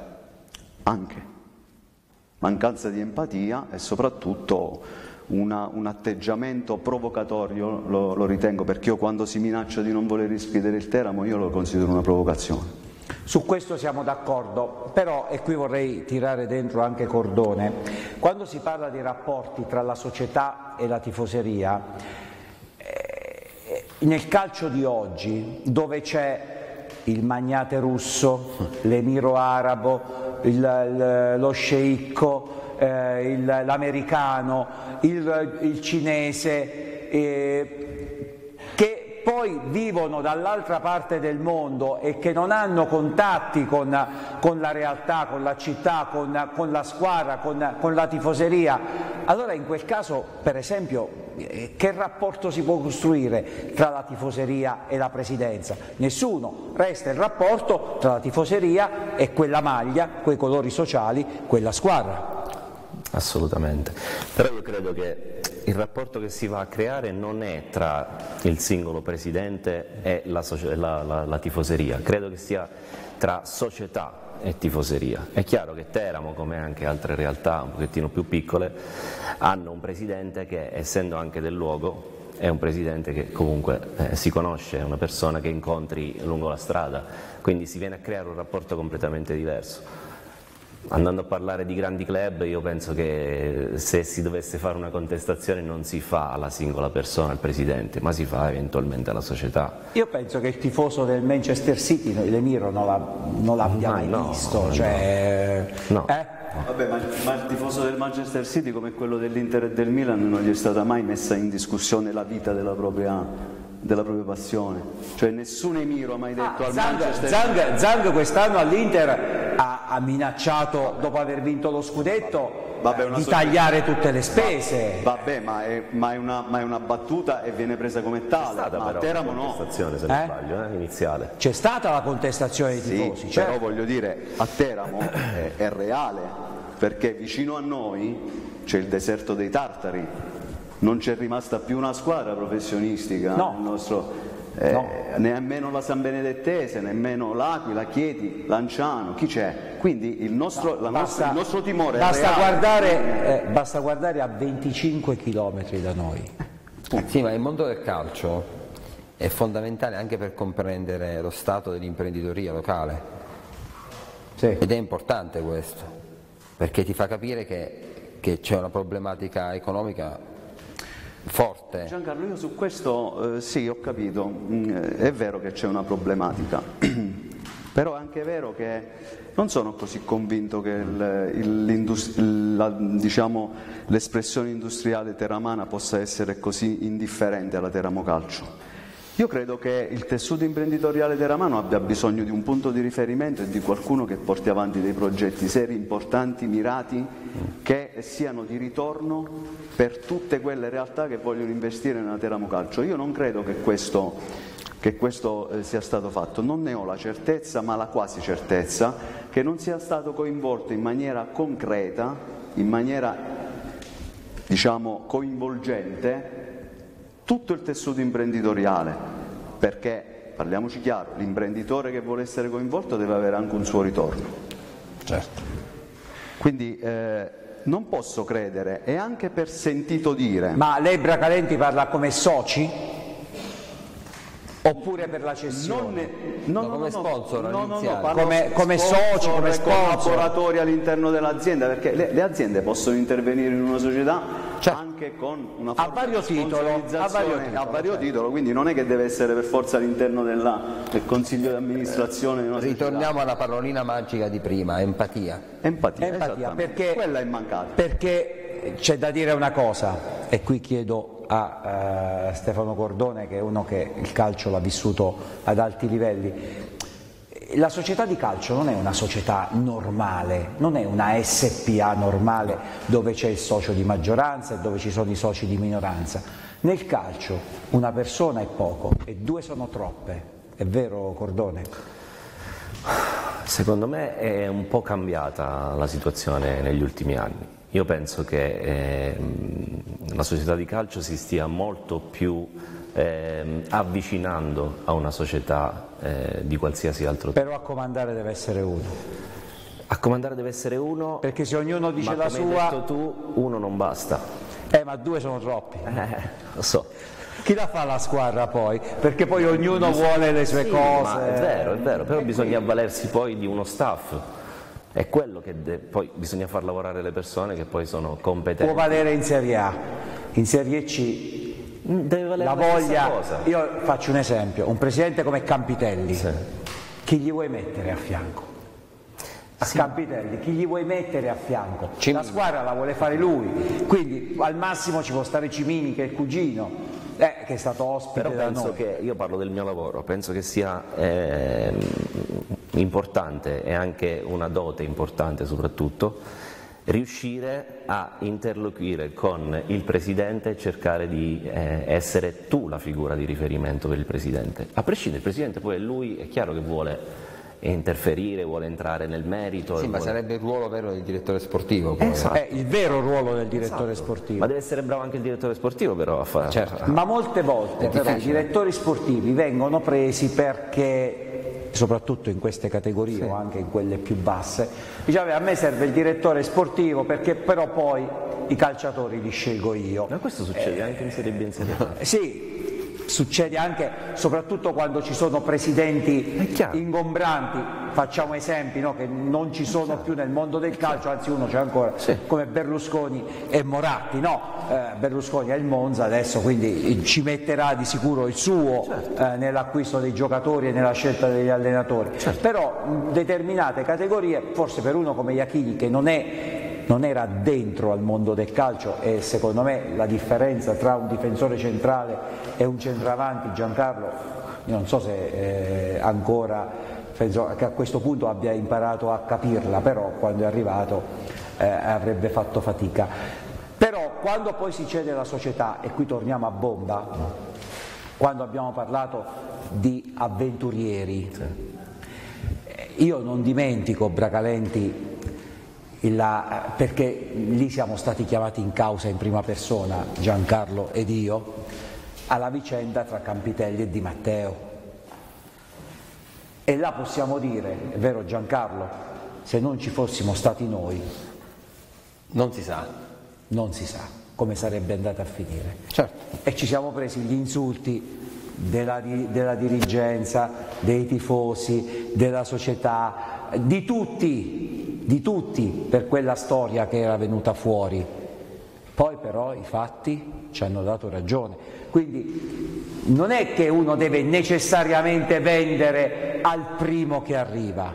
Anche. Mancanza di empatia e soprattutto una, un atteggiamento provocatorio, lo, lo, ritengo, perché io quando si minaccia di non voler iscrivere il Teramo io lo considero una provocazione. Su questo siamo d'accordo, però, e qui vorrei tirare dentro anche Cordone, quando si parla di rapporti tra la società e la tifoseria, nel calcio di oggi, dove c'è il magnate russo, (laughs) l'emiro arabo, il, il, lo sceicco, eh, l'americano, il, il, cinese, eh, poi vivono dall'altra parte del mondo e che non hanno contatti con, con la realtà, con la città, con, con la squadra, con, con, la tifoseria, allora in quel caso, per esempio, eh, che rapporto si può costruire tra la tifoseria e la presidenza? Nessuno, resta il rapporto tra la tifoseria e quella maglia, quei colori sociali, quella squadra. Assolutamente, però io credo che il rapporto che si va a creare non è tra il singolo presidente e la, la, la, la tifoseria, credo che sia tra società e tifoseria. È chiaro che Teramo, come anche altre realtà un pochettino più piccole, hanno un presidente che, essendo anche del luogo, è un presidente che comunque eh, si conosce, è una persona che incontri lungo la strada, quindi si viene a creare un rapporto completamente diverso. Andando a parlare di grandi club, io penso che se si dovesse fare una contestazione non si fa alla singola persona, al presidente, ma si fa eventualmente alla società. Io penso che il tifoso del Manchester City, l'Emiro, non l'abbia mai no, visto. No, cioè, no. Eh? Vabbè, ma, ma, il tifoso del Manchester City come quello dell'Inter e del Milan non gli è stata mai messa in discussione la vita della propria, della propria passione. Cioè nessun Emiro ha mai detto ah, al Zang, Manchester Zang, Zang quest'anno all'Inter ha, ha, minacciato, dopo aver vinto lo scudetto, vabbè, di tagliare tutte le spese. Vabbè, ma è, ma, è una, ma è, una, battuta e viene presa come tale. C'è stata ma però Teramo una contestazione, se non eh? sbaglio, eh, iniziale. C'è stata la contestazione dei sì, tifosi, certo. però voglio dire, a Teramo è, (coughs) è reale, perché vicino a noi c'è il deserto dei Tartari, non c'è rimasta più una squadra professionistica no. nel nostro eh, no. nemmeno la San Benedettese, nemmeno l'Aquila, Chieti, Lanciano, chi c'è? Quindi il nostro, no, basta, nostra, il nostro timore basta è guardare, eh, basta guardare a 25 km da noi. Sì, ma il mondo del calcio è fondamentale anche per comprendere lo stato dell'imprenditoria locale. Sì. Ed è importante questo, perché ti fa capire che, che c'è una problematica economica forte. Giancarlo, io su questo eh, sì, ho capito, mm, è vero che c'è una problematica, (clears throat) però è anche vero che non sono così convinto che l'espressione diciamo, industriale teramana possa essere così indifferente alla Teramo Calcio. Io credo che il tessuto imprenditoriale teramano abbia bisogno di un punto di riferimento e di qualcuno che porti avanti dei progetti seri, importanti, mirati, che siano di ritorno per tutte quelle realtà che vogliono investire nella Teramo Calcio. Io non credo che questo, che questo eh, sia stato fatto, non ne ho la certezza, ma la quasi certezza che non sia stato coinvolto in maniera concreta, in maniera diciamo coinvolgente tutto il tessuto imprenditoriale, perché, parliamoci chiaro, l'imprenditore che vuole essere coinvolto deve avere anche un suo ritorno. Certo. Quindi eh, non posso credere, e anche per sentito dire... Ma lei Bracalenti parla come soci? Oppure per la cessione? Non, no, no, come sponsor no, no, no, come, come soci, come sponsor. collaboratori all'interno dell'azienda, perché le, le, aziende possono intervenire in una società cioè, anche con una a vario titolo, a vario titolo, a vario certo. titolo quindi non è che deve essere per forza all'interno del consiglio di amministrazione. Eh, ritorniamo alla parolina magica di prima, empatia. Empatia, empatia perché, quella è mancata. Perché c'è da dire una cosa, e qui chiedo a uh, Stefano Cordone che è uno che il calcio l'ha vissuto ad alti livelli. La società di calcio non è una società normale, non è una SPA normale dove c'è il socio di maggioranza e dove ci sono i soci di minoranza. Nel calcio una persona è poco e due sono troppe, è vero Cordone? Secondo me è un po' cambiata la situazione negli ultimi anni. Io penso che eh, la società di calcio si stia molto più eh, avvicinando a una società eh, di qualsiasi altro tipo. Però a comandare deve essere uno. A comandare deve essere uno. Perché se ognuno dice la sua. Hai detto tu, uno non basta. Eh, ma due sono troppi. Eh, lo so. Chi la fa la squadra poi? Perché poi ognuno vuole le sue sì, cose. è vero, è vero, però bisogna avvalersi poi di uno staff è quello che poi bisogna far lavorare le persone che poi sono competenti. Può valere in Serie A, in Serie C mm, Deve valere la, voglia. Io faccio un esempio, un presidente come Campitelli, sì. chi gli vuoi mettere a fianco? A sì. Campitelli, chi gli vuoi mettere a fianco? Cimini. La squadra la vuole fare lui, quindi al massimo ci può stare Cimini che è il cugino, eh, che è stato ospite Però penso che, io parlo del mio lavoro, penso che sia eh, importante e anche una dote importante soprattutto, riuscire a interloquire con il Presidente e cercare di eh, essere tu la figura di riferimento per il Presidente. A prescindere, il Presidente poi è lui, è chiaro che vuole interferire, vuole entrare nel merito. Sì, ma vuole... sarebbe il ruolo vero del direttore sportivo. Poi. Esatto. È il vero ruolo del direttore esatto. sportivo. Ma deve essere bravo anche il direttore sportivo però a fare. Certo. Ma molte volte però, i direttori sportivi vengono presi perché soprattutto in queste categorie sì. o anche in quelle più basse, diceva a me serve il direttore sportivo perché però poi i calciatori li scelgo io. Ma questo succede eh, anche in Serie B in Serie A? Sì, succede anche, soprattutto quando ci sono presidenti ingombranti, facciamo esempi no, che non ci sono più nel mondo del calcio, anzi uno c'è ancora, sì. come Berlusconi e Moratti, no, eh, Berlusconi è il Monza adesso, quindi ci metterà di sicuro il suo certo. eh, nell'acquisto dei giocatori e nella scelta degli allenatori, certo. però in determinate categorie, forse per uno come Iachini che non è non era dentro al mondo del calcio e secondo me la differenza tra un difensore centrale e un centravanti, Giancarlo, io non so se eh, ancora, penso che a questo punto abbia imparato a capirla, però quando è arrivato eh, avrebbe fatto fatica. Però quando poi si cede la società, e qui torniamo a bomba, quando abbiamo parlato di avventurieri, io non dimentico Bracalenti la, perché lì siamo stati chiamati in causa in prima persona, Giancarlo ed io, alla vicenda tra Campitelli e Di Matteo. E là possiamo dire, è vero Giancarlo, se non ci fossimo stati noi, non si sa, non si sa come sarebbe andata a finire. Certo. E ci siamo presi gli insulti della, della dirigenza, dei tifosi, della società, di tutti, di tutti per quella storia che era venuta fuori. Poi però i fatti ci hanno dato ragione. Quindi non è che uno deve necessariamente vendere al primo che arriva.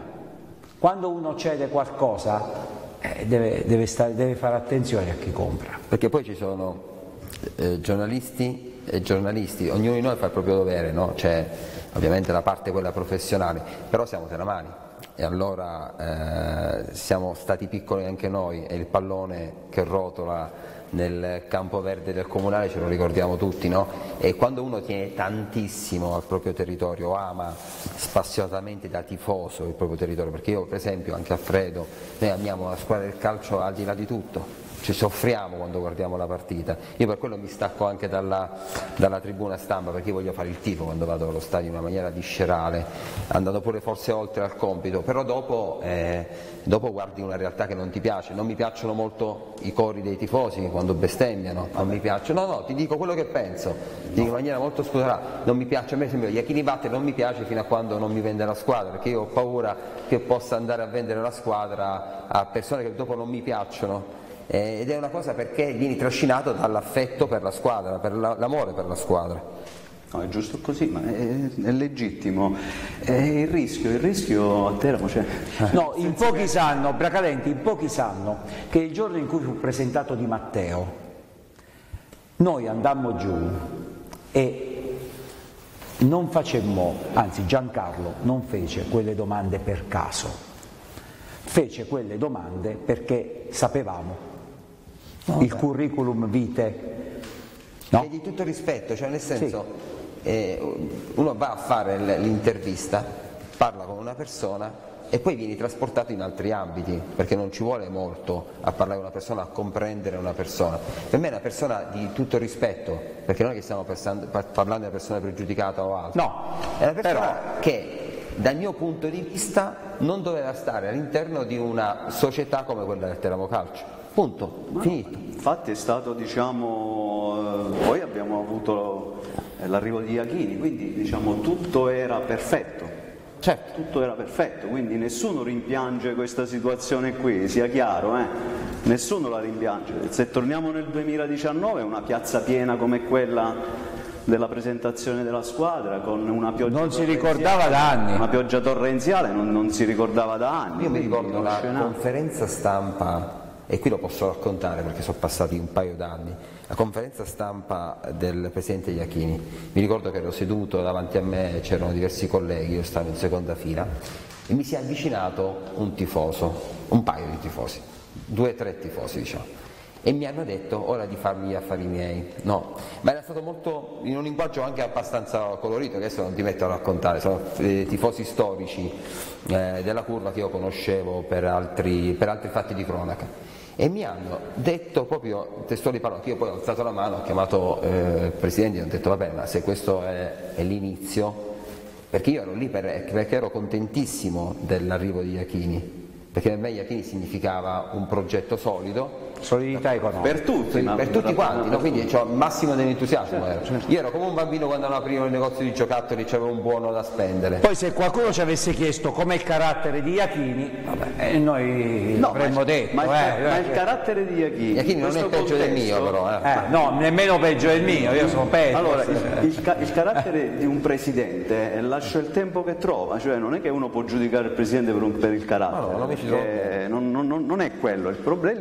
Quando uno cede qualcosa eh, deve, deve, stare, deve, fare attenzione a chi compra. Perché poi ci sono eh, giornalisti e giornalisti, ognuno di noi fa il proprio dovere, no? c'è ovviamente la parte quella professionale, però siamo teramani e allora eh, siamo stati piccoli anche noi e il pallone che rotola nel campo verde del comunale ce lo ricordiamo tutti, no? E quando uno tiene tantissimo al proprio territorio, ama spassionatamente da tifoso il proprio territorio, perché io per esempio anche a Fredo, noi amiamo la squadra del calcio al di là di tutto, ci soffriamo quando guardiamo la partita. Io per quello mi stacco anche dalla, dalla tribuna stampa perché io voglio fare il tifo quando vado allo stadio in una maniera viscerale, andando pure forse oltre al compito, però dopo, eh, dopo guardi una realtà che non ti piace. Non mi piacciono molto i cori dei tifosi quando bestemmiano, non mi piacciono. No, no, ti dico quello che penso, ti dico in maniera molto spudorata, non mi piace, a me sembra Iachini Batte non mi piace fino a quando non mi vende la squadra, perché io ho paura che possa andare a vendere la squadra a persone che dopo non mi piacciono eh, ed è una cosa perché vieni trascinato dall'affetto per la squadra, per la, l'amore per la squadra. No, è giusto così, ma è, è legittimo. È il rischio, il rischio a Teramo c'è. No, in pochi sanno, Bracalenti, in pochi sanno che il giorno in cui fu presentato Di Matteo, noi andammo giù e non facemmo, anzi Giancarlo non fece quelle domande per caso, fece quelle domande perché sapevamo no, il curriculum vitae. No? E di tutto rispetto, cioè nel senso sì. eh, uno va a fare l'intervista, parla con una persona e poi vieni trasportato in altri ambiti, perché non ci vuole molto a parlare con una persona, a comprendere una persona. Per me è una persona di tutto rispetto, perché non è che stiamo parlando di una persona pregiudicata o altro. No, è una persona però... che dal mio punto di vista non doveva stare all'interno di una società come quella del Teramo Calcio. Punto, Ma finito. Infatti è stato, diciamo, eh, poi abbiamo avuto l'arrivo di Iachini, quindi diciamo tutto era perfetto. Certo. Tutto era perfetto, quindi nessuno rimpiange questa situazione qui, sia chiaro, eh? nessuno la rimpiange. Se torniamo nel 2019 una piazza piena come quella della presentazione della squadra con una pioggia non si ricordava da anni una pioggia torrenziale non, non si ricordava da anni io mi ricordo la conferenza stampa e qui lo posso raccontare perché sono passati un paio d'anni, la conferenza stampa del Presidente Iachini, mi ricordo che ero seduto davanti a me, c'erano diversi colleghi, io stavo in seconda fila e mi si è avvicinato un tifoso, un paio di tifosi, due o tre tifosi diciamo, e mi hanno detto ora di farmi gli affari miei. No, ma era stato molto in un linguaggio anche abbastanza colorito, che adesso non ti metto a raccontare, sono eh, tifosi storici eh, della curva che io conoscevo per altri, per altri fatti di cronaca e mi hanno detto proprio testuali parole, io poi ho alzato la mano, ho chiamato eh, il Presidente e ho detto vabbè ma se questo è, è l'inizio, perché io ero lì per, perché ero contentissimo dell'arrivo di Iachini, perché per me Iachini significava un progetto solido solidità economica. Per tutti, per tutti quanti, no? quindi ho il massimo dell'entusiasmo. Certo, certo. Io ero come un bambino quando aprivano il negozio di giocattoli, c'avevo un buono da spendere. Poi se qualcuno ci avesse chiesto com'è il carattere di Iachini, eh, noi no, avremmo detto. Ma, eh, il, ma il carattere di Iachini, Iachini non è peggio del mio però. Eh. Eh, no, nemmeno peggio del mio, io sono peggio. Allora, il, il, il carattere di un presidente eh, lascia il tempo che trova, cioè non è che uno può giudicare il presidente per, un, per il carattere, no, non, non, non, è quello il problema,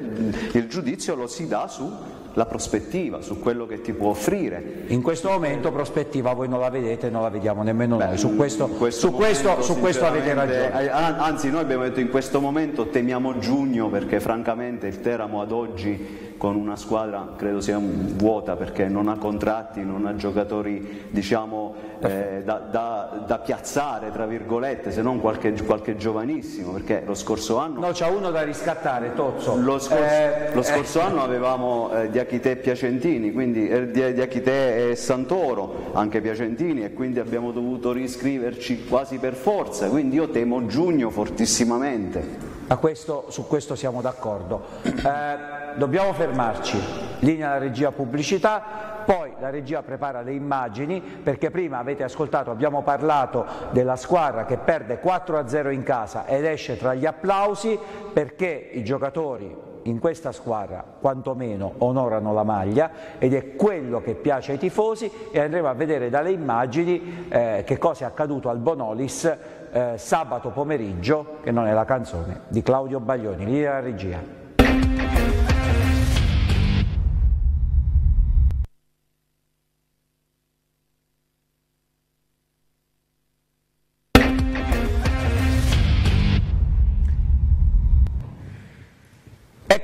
il giudizio lo si dà sulla prospettiva, su quello che ti può offrire. In questo momento prospettiva voi non la vedete, non la vediamo nemmeno Beh, noi, su questo, questo, su, questo, su questo, avete ragione. Eh, anzi noi abbiamo detto in questo momento temiamo giugno perché francamente il Teramo ad oggi con una squadra credo sia vuota perché non ha contratti, non ha giocatori diciamo, eh, da, da, da, piazzare tra virgolette se non qualche, qualche, giovanissimo perché lo scorso anno no c'è uno da riscattare Tozzo. Lo scorso, eh, lo scorso eh. anno avevamo eh, Diachite e Piacentini quindi eh, Diachite e Santoro anche Piacentini e quindi abbiamo dovuto riscriverci quasi per forza quindi io temo giugno fortissimamente questo, su questo siamo d'accordo. Eh, dobbiamo fermarci, linea la regia pubblicità, poi la regia prepara le immagini perché prima avete ascoltato, abbiamo parlato della squadra che perde 4-0 in casa ed esce tra gli applausi perché i giocatori in questa squadra quantomeno onorano la maglia ed è quello che piace ai tifosi e andremo a vedere dalle immagini eh, che cosa è accaduto al Bonolis eh, sabato pomeriggio, che non è la canzone, di Claudio Baglioni, lì della regia.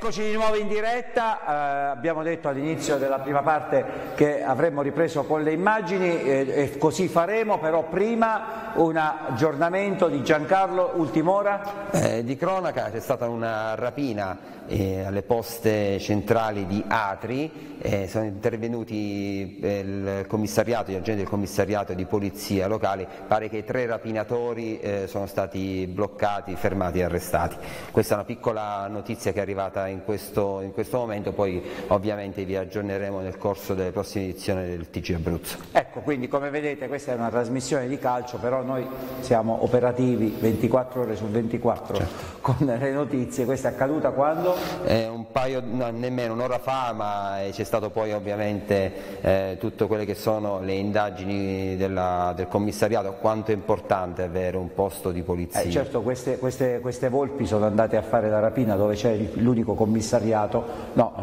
Eccoci di nuovo in diretta, eh, abbiamo detto all'inizio della prima parte che avremmo ripreso con le immagini eh, e così faremo, però prima un aggiornamento di Giancarlo, ultim'ora? Eh, di cronaca c'è stata una rapina eh, alle poste centrali di Atri, eh, sono intervenuti eh, il commissariato, gli agenti del commissariato di polizia locali, pare che tre rapinatori sono stati bloccati, fermati e arrestati. Questa è una piccola notizia che è arrivata in in questo, in questo, momento, poi ovviamente vi aggiorneremo nel corso delle prossime edizioni del TG Abruzzo. Ecco, quindi come vedete questa è una trasmissione di calcio, però noi siamo operativi 24 ore su 24 certo. (laughs) con le notizie, questa è accaduta quando? Eh, un paio, no, nemmeno un'ora fa, ma c'è stato poi ovviamente eh, tutte quelle che sono le indagini della, del commissariato, quanto è importante avere un posto di polizia. Eh, certo, queste, queste, queste volpi sono andate a fare la rapina dove c'è l'unico commissariato commissariato, no.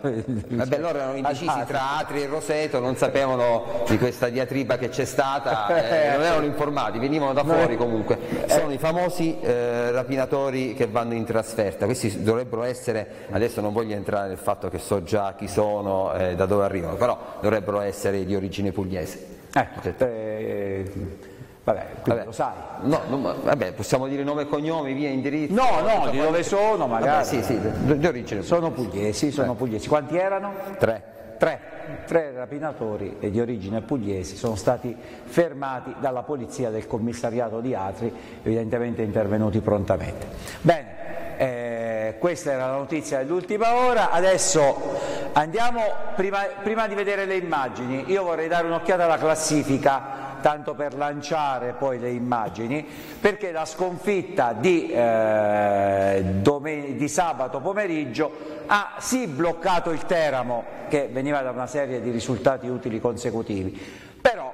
Eh, Vabbè, loro erano indecisi tra Atri e Roseto, non sapevano di questa diatriba che c'è stata, eh, non erano informati, venivano da fuori comunque. Sono i famosi eh, rapinatori che vanno in trasferta, questi dovrebbero essere, adesso non voglio entrare nel fatto che so già chi sono, e da dove arrivano, però dovrebbero essere di origine pugliese. Ecco, certo. Vabbè, vabbè. lo sai. No, no, vabbè, possiamo dire nome e cognome, via, indirizzo. No, no, di dove sono magari. Vabbè, sì, sì, di origine. Sono pugliesi, sono eh. pugliesi. Quanti erano? Tre. Tre. Tre rapinatori di origine pugliesi sono stati fermati dalla polizia del commissariato di Atri, evidentemente intervenuti prontamente. Bene, eh, questa era la notizia dell'ultima ora, adesso andiamo, prima, prima di vedere le immagini, io vorrei dare un'occhiata alla classifica tanto per lanciare poi le immagini, perché la sconfitta di, eh, di sabato pomeriggio ha sì bloccato il Teramo, che veniva da una serie di risultati utili consecutivi, però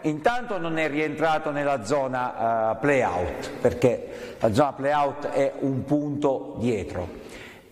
intanto non è rientrato nella zona uh, play-out, perché la zona play-out è un punto dietro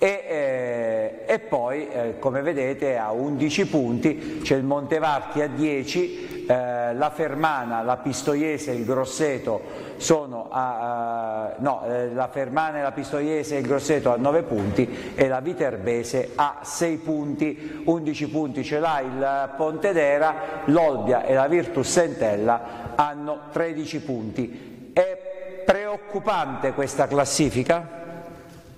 e, eh, e poi eh, come vedete a 11 punti c'è il Montevarchi a 10, eh, la Fermana, la Pistoiese e il Grosseto sono a, a no, eh, la Fermana, la Pistoiese e il Grosseto a 9 punti e la Viterbese a 6 punti, 11 punti ce l'ha il Pontedera, l'Olbia e la Virtus Sentella hanno 13 punti. È preoccupante questa classifica?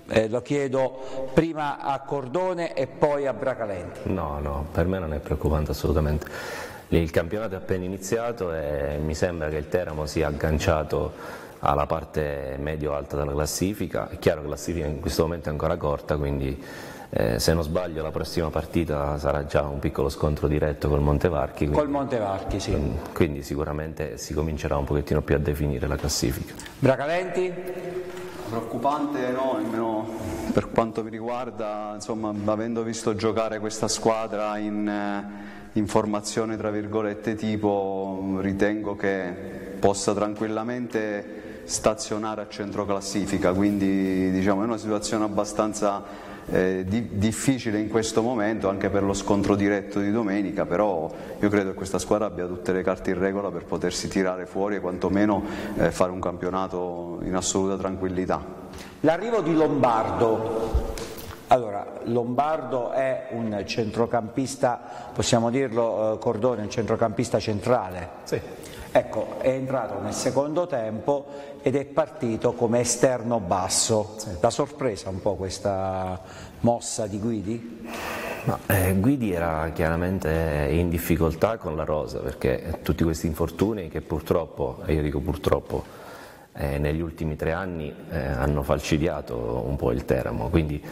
Eh, lo chiedo prima a Cordone e poi a Bracalenti. No, no, per me non è preoccupante assolutamente. Il campionato è appena iniziato e mi sembra che il Teramo sia agganciato alla parte medio-alta della classifica. È chiaro che la classifica in questo momento è ancora corta, quindi Eh, se non sbaglio la prossima partita sarà già un piccolo scontro diretto col Montevarchi. Quindi, col Montevarchi, sì. Quindi sicuramente si comincerà un pochettino più a definire la classifica. Bracalenti? Preoccupante no, almeno per quanto mi riguarda, insomma, avendo visto giocare questa squadra in, eh, in formazione tra virgolette tipo, ritengo che possa tranquillamente stazionare a centro classifica, quindi diciamo, è una situazione abbastanza eh, di, difficile in questo momento anche per lo scontro diretto di domenica, però io credo che questa squadra abbia tutte le carte in regola per potersi tirare fuori e quantomeno eh, fare un campionato in assoluta tranquillità. L'arrivo di Lombardo, allora, Lombardo è un centrocampista, possiamo dirlo eh, Cordone, un centrocampista centrale. Sì. Ecco, è entrato nel secondo tempo ed è partito come esterno basso. Sì. La sorpresa un po' questa mossa di Guidi? No, eh, Guidi era chiaramente in difficoltà con la rosa perché tutti questi infortuni che purtroppo, e io dico purtroppo, eh, negli ultimi tre anni eh, hanno falcidiato un po' il Teramo, quindi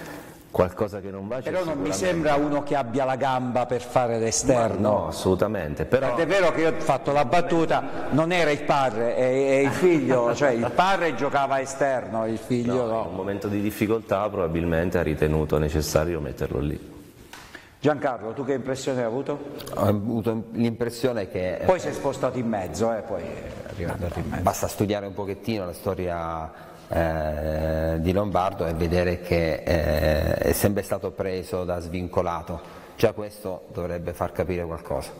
qualcosa che non va però non mi sembra uno che abbia la gamba per fare l'esterno no assolutamente però... è vero che io ho fatto la battuta non era il padre è, il figlio (laughs) cioè il padre giocava esterno il figlio no, no. in un momento di difficoltà probabilmente ha ritenuto necessario metterlo lì Giancarlo, tu che impressione hai avuto? Ho avuto l'impressione che... Poi si è spostato in mezzo, eh, poi è arrivato in mezzo. Basta studiare un pochettino la storia eh, di Lombardo e vedere che eh, è sempre stato preso da svincolato, già questo dovrebbe far capire qualcosa.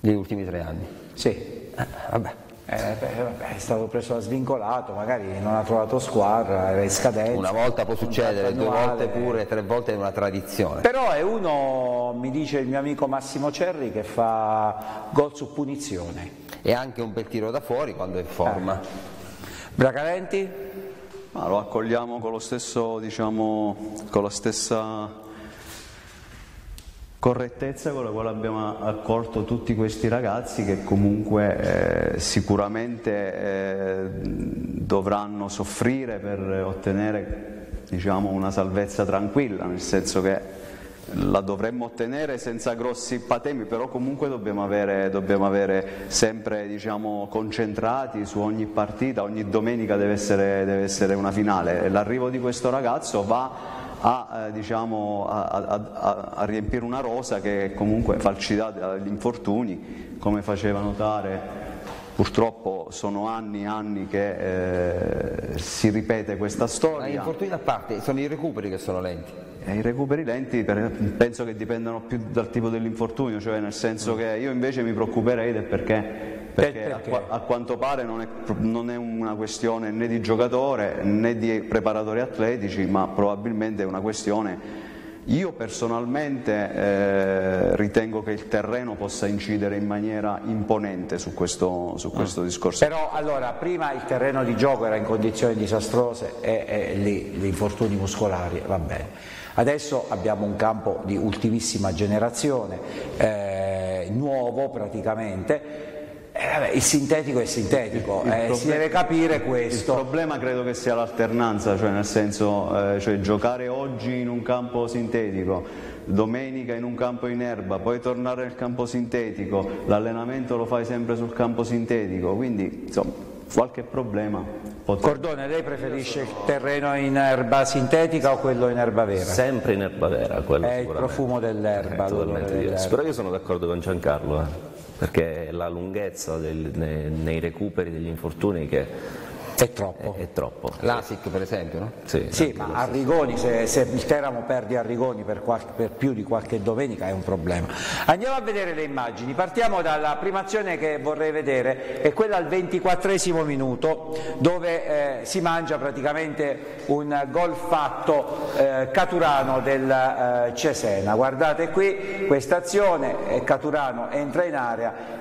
Negli ultimi tre anni. Sì. Eh, vabbè. Eh, beh, è stato preso da svincolato, magari non ha trovato squadra, era in scadenza. Una volta può succedere, due volte pure, tre volte è una tradizione. Però è uno, mi dice il mio amico Massimo Cerri, che fa gol su punizione. E anche un bel tiro da fuori quando è in forma. Eh. Bracalenti? Ma lo accogliamo con, lo stesso, diciamo, con la stessa correttezza con la quale abbiamo accolto tutti questi ragazzi che comunque eh, sicuramente eh, dovranno soffrire per ottenere diciamo, una salvezza tranquilla, nel senso che la dovremmo ottenere senza grossi patemi, però comunque dobbiamo avere, dobbiamo avere sempre diciamo, concentrati su ogni partita, ogni domenica deve essere, deve essere una finale. L'arrivo di questo ragazzo va a, eh, diciamo, a, a, a, riempire una rosa che comunque falciata dagli infortuni, come faceva notare purtroppo sono anni e anni che eh, si ripete questa storia. Ma gli infortuni a parte, sono i recuperi che sono lenti. E I recuperi lenti penso che dipendano più dal tipo dell'infortunio, cioè nel senso che io invece mi preoccuperei del perché, perché, perché? A, a, quanto pare non è, non è, una questione né di giocatore né di preparatori atletici, ma probabilmente è una questione io personalmente eh, ritengo che il terreno possa incidere in maniera imponente su questo, su questo mm. discorso. Però allora, prima il terreno di gioco era in condizioni disastrose e, e lì gli infortuni muscolari, va bene. Adesso abbiamo un campo di ultimissima generazione, eh, nuovo praticamente, eh, vabbè, il sintetico è sintetico, il, il eh, problem- si deve capire questo. Il problema credo che sia l'alternanza, cioè nel senso eh, cioè giocare oggi in un campo sintetico, domenica in un campo in erba, poi tornare nel campo sintetico, l'allenamento lo fai sempre sul campo sintetico, quindi insomma qualche problema. Potrebbe... Cordone, lei preferisce il terreno in erba sintetica o quello in erba vera? Sempre in erba vera, quello È il profumo dell'erba. Eh, Però io sono d'accordo con Giancarlo, eh, perché la lunghezza del, nei, nei recuperi degli infortuni che è troppo. È, è troppo. L'ASIC per esempio, no? Sì, sì ma a Rigoni, se, se, il Teramo perde a Rigoni per, qualche, per, più di qualche domenica è un problema. Andiamo a vedere le immagini. Partiamo dalla prima azione che vorrei vedere, è quella al 24 minuto, dove eh, si mangia praticamente un gol fatto eh, Caturano del eh, Cesena. Guardate qui questa azione, eh, Caturano entra in area.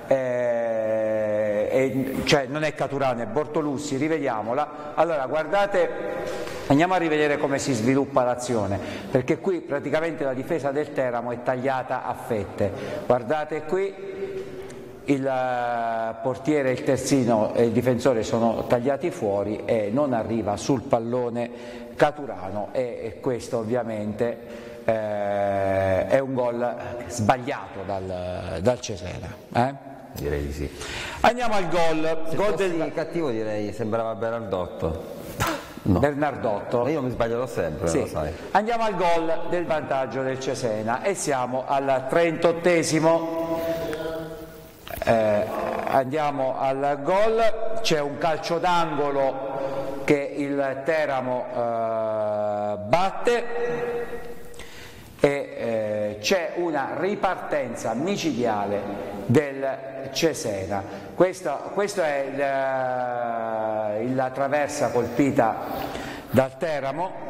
È, cioè non è Caturano, è Bortolussi, rivediamola. Allora guardate, andiamo a rivedere come si sviluppa l'azione, perché qui praticamente la difesa del Teramo è tagliata a fette. Guardate qui, il eh, portiere, il terzino e il difensore sono tagliati fuori e non arriva sul pallone Caturano e, e questo ovviamente eh, è un gol sbagliato dal, dal Cesena. Eh? Direi di sì. Andiamo al gol. Se gol del cattivo direi sembrava Berardotto. (laughs) No. Bernardotto. Io mi sbaglierò sempre, sì. Andiamo al gol del vantaggio del Cesena e siamo al 38esimo. Eh, andiamo al gol, c'è un calcio d'angolo che il Teramo eh, batte e eh, c'è una ripartenza micidiale del Cesena. Questa è il, la traversa colpita dal Teramo.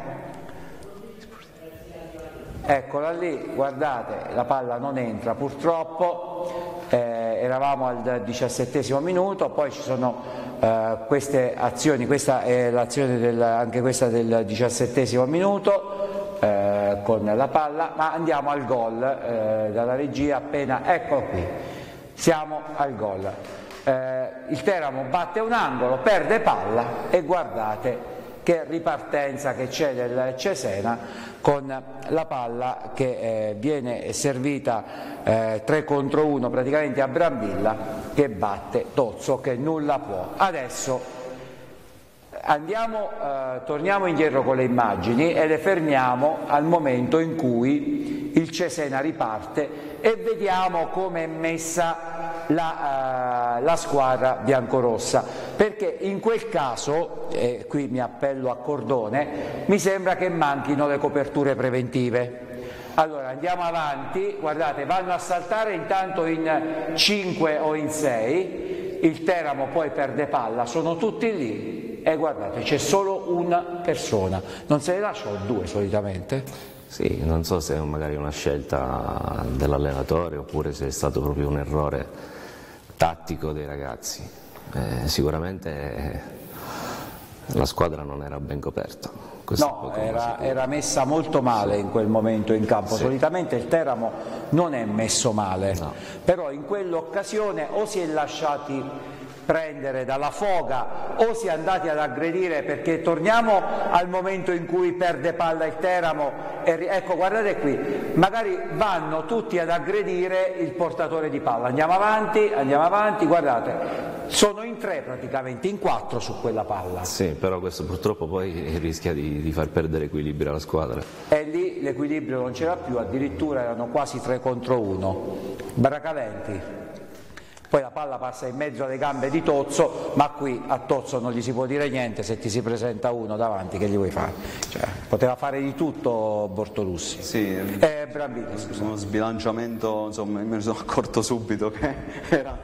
Eccola lì, guardate, la palla non entra purtroppo, eh, eravamo al diciassettesimo minuto, poi ci sono eh, queste azioni, questa è l'azione del, anche questa del diciassettesimo minuto, eh, con la palla, ma andiamo al gol eh, dalla regia appena, eccolo qui, siamo al gol. Eh, il Teramo batte un angolo, perde palla e guardate che ripartenza che c'è del Cesena con la palla che eh, viene servita eh, 3 contro 1 praticamente a Brambilla che batte Tozzo che nulla può. Adesso Andiamo, eh, torniamo indietro con le immagini e le fermiamo al momento in cui il Cesena riparte e vediamo come è messa la, uh, la squadra biancorossa, perché in quel caso, e qui mi appello a Cordone, mi sembra che manchino le coperture preventive. Allora andiamo avanti, guardate, vanno a saltare intanto in 5 o in 6, il Teramo poi perde palla, sono tutti lì, e guardate c'è solo una persona, non se ne lasciano due solitamente? Sì, non so se è magari una scelta dell'allenatore oppure se è stato proprio un errore tattico dei ragazzi. Eh, sicuramente eh, la squadra non era ben coperta. no, era, era, messa molto male in quel momento in campo. Sì. Solitamente il Teramo non è messo male, no. però in quell'occasione o si è lasciati prendere dalla foga o si è andati ad aggredire perché torniamo al momento in cui perde palla il Teramo e, ecco guardate qui magari vanno tutti ad aggredire il portatore di palla. Andiamo avanti andiamo avanti guardate sono in tre praticamente in quattro su quella palla. Sì però questo purtroppo poi rischia di, di far perdere equilibrio alla squadra. E lì l'equilibrio non c'era più addirittura erano quasi tre contro uno. Bracaventi poi la palla passa in mezzo alle gambe di Tozzo, ma qui a Tozzo non gli si può dire niente se ti si presenta uno davanti, che gli vuoi fare? Cioè, poteva fare di tutto Bortolussi. Sì, eh, Brambini, scusa. uno sbilanciamento, insomma, me ne sono accorto subito che (laughs) era,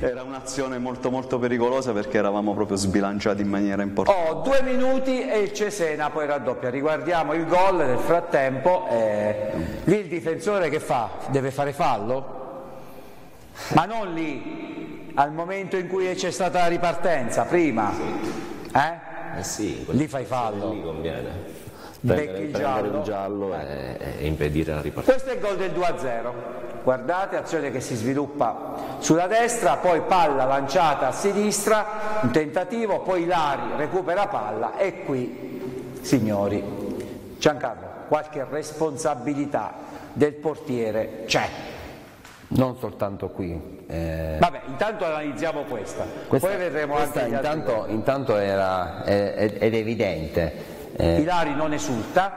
era un'azione molto molto pericolosa perché eravamo proprio sbilanciati in maniera importante. Oh, due minuti e il Cesena poi raddoppia. Riguardiamo il gol nel frattempo. Eh, lì il difensore che fa? Deve fare fallo? Ma non lì, al momento in cui c'è stata la ripartenza, prima. Eh? Eh sì, lì fai fallo. Lì conviene. Prendere, il giallo, giallo e, e, impedire la ripartenza. Questo è il gol del 2-0. Guardate, azione che si sviluppa sulla destra, poi palla lanciata a sinistra, un tentativo, poi Lari recupera palla e qui, signori, Giancarlo, qualche responsabilità del portiere c'è. Non soltanto qui. Eh... Vabbè, intanto analizziamo questa, questa poi vedremo questa anche intanto, intanto era, è, ed evidente. Eh... Ilari non esulta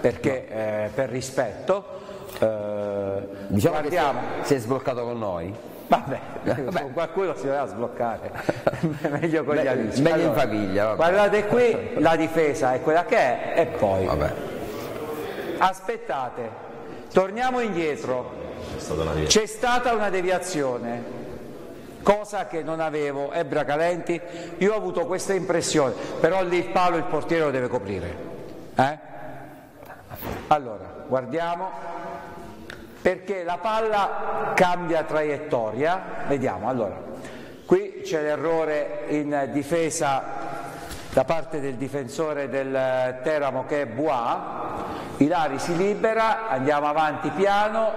perché no. eh, per rispetto. Eh, diciamo guardiamo. che si è sbloccato con noi. Vabbè, (laughs) Vabbè. qualcuno si doveva sbloccare, (laughs) meglio con gli amici. Meglio allora, in famiglia. Vabbè. Guardate qui, la difesa è quella che è e poi... Vabbè. Aspettate, torniamo indietro c'è stata una deviazione, cosa che non avevo, Ebra Calenti, io ho avuto questa impressione, però lì il palo il portiere lo deve coprire. Eh? Allora, guardiamo, perché la palla cambia traiettoria, vediamo, allora, qui c'è l'errore in difesa da parte del difensore del Teramo che è Bois, Ilari si libera, andiamo avanti piano,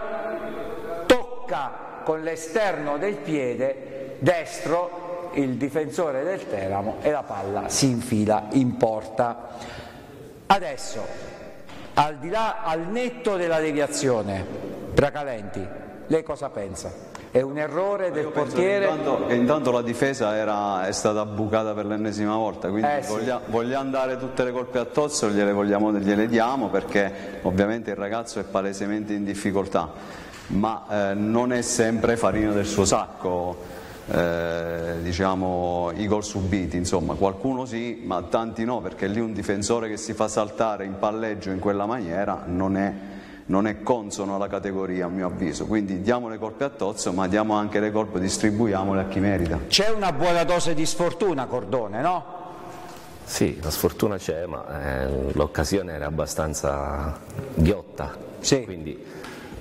tocca con l'esterno del piede destro il difensore del Teramo e la palla si infila in porta. Adesso, al di là, al netto della deviazione, Bracalenti, lei cosa pensa? È un errore del portiere? Che intanto, che intanto, la difesa era, è stata bucata per l'ennesima volta, quindi eh, voglia, sì. vogliamo dare tutte le colpe a Tozzo, gliele, vogliamo, gliele diamo perché ovviamente il ragazzo è palesemente in difficoltà, ma eh, non è sempre farina del suo sacco. Eh, diciamo, i gol subiti, insomma, qualcuno sì, ma tanti no, perché lì un difensore che si fa saltare in palleggio in quella maniera non è non è consono alla categoria a mio avviso, quindi diamo le colpe a Tozzo ma diamo anche le colpe, distribuiamole a chi merita. C'è una buona dose di sfortuna Cordone, no? Sì, la sfortuna c'è ma eh, l'occasione era abbastanza ghiotta, sì. quindi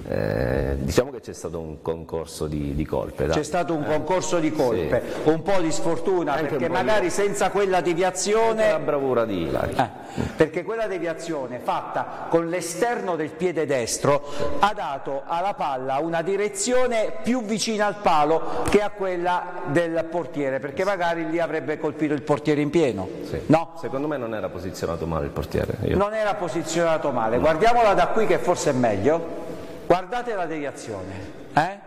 eh, diciamo che c'è stato un concorso di, di colpe. C'è stato un concorso di colpe, sì. un po' di sfortuna Anche perché magari di... senza quella deviazione... La bravura di Ilari. Eh, perché quella deviazione fatta con l'esterno del piede destro ha dato alla palla una direzione più vicina al palo che a quella del portiere, perché magari lì avrebbe colpito il portiere in pieno. Sì. No? Secondo me non era posizionato male il portiere. Io. Non era posizionato male, guardiamola da qui che forse è meglio. Guardate la deviazione. Eh?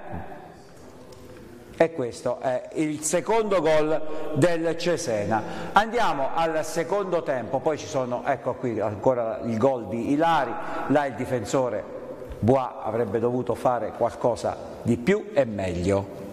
E questo è il secondo gol del Cesena. Andiamo al secondo tempo, poi ci sono, ecco qui ancora il gol di Ilari, là il difensore Bois avrebbe dovuto fare qualcosa di più e meglio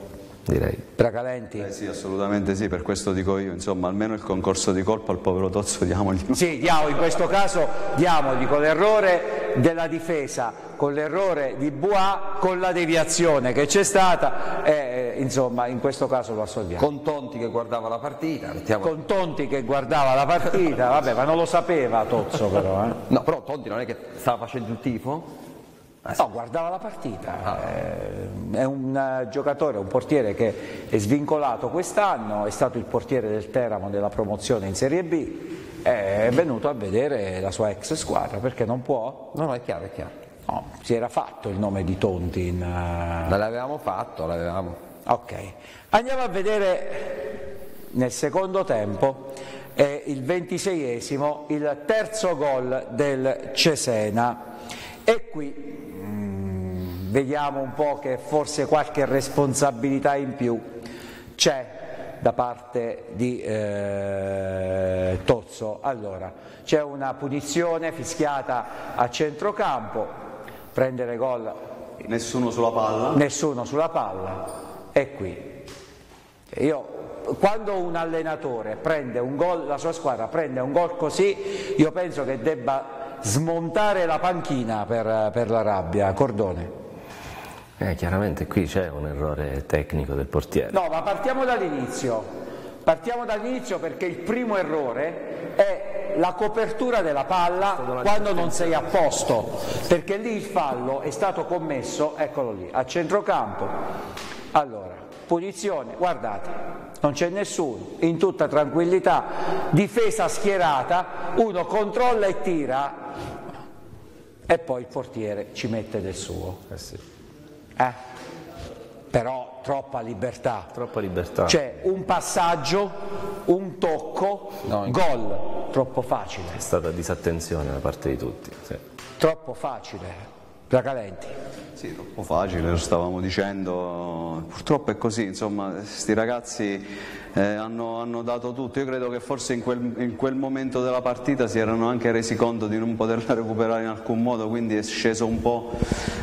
direi. Bracalenti? Eh sì, assolutamente sì, per questo dico io, insomma, almeno il concorso di colpa al povero Tozzo diamogli. Sì, diamo, in questo caso diamogli con l'errore della difesa, con l'errore di Bois, con la deviazione che c'è stata, e, insomma, in questo caso lo assolviamo. Con Tonti che guardava la partita. Mettiamo... Con Tonti che guardava la partita, vabbè, ma non lo sapeva Tozzo però. Eh. No, però Tonti non è che stava facendo il tifo? Ah, no, guardava la partita, ah. Eh, è un eh, giocatore, un portiere che è svincolato quest'anno, è stato il portiere del Teramo nella promozione in Serie B, è venuto a vedere la sua ex squadra perché non può. No, no, è chiaro, è chiaro. No, si era fatto il nome di Tonti in... Uh... L'avevamo fatto, l'avevamo. Ok, andiamo a vedere nel secondo tempo è il ventiseiesimo, il terzo gol del Cesena e qui vediamo un po' che forse qualche responsabilità in più c'è da parte di eh, Tozzo. Allora, c'è una punizione fischiata a centrocampo, prendere gol. Nessuno sulla palla? Nessuno sulla palla. E qui. Io, quando un allenatore prende un gol, la sua squadra prende un gol così, io penso che debba smontare la panchina per, per la rabbia. Cordone. Eh, chiaramente qui c'è un errore tecnico del portiere. No, ma partiamo dall'inizio. Partiamo dall'inizio perché il primo errore è la copertura della palla quando non sei a posto, perché lì il fallo è stato commesso, eccolo lì, a centrocampo. Allora, punizione, guardate, non c'è nessuno, in tutta tranquillità, difesa schierata, uno controlla e tira e poi il portiere ci mette del suo. Eh sì. Eh? Però troppa libertà. Troppa libertà. C'è un passaggio, un tocco, no, gol. Troppo facile. È stata disattenzione da parte di tutti. Sì. Troppo facile. Placalenti. Sì, troppo facile, lo stavamo dicendo. Purtroppo è così, insomma, questi ragazzi eh, hanno, hanno, dato tutto. Io credo che forse in quel, in quel, momento della partita si erano anche resi conto di non poterla (laughs) recuperare in alcun modo, quindi è sceso un po',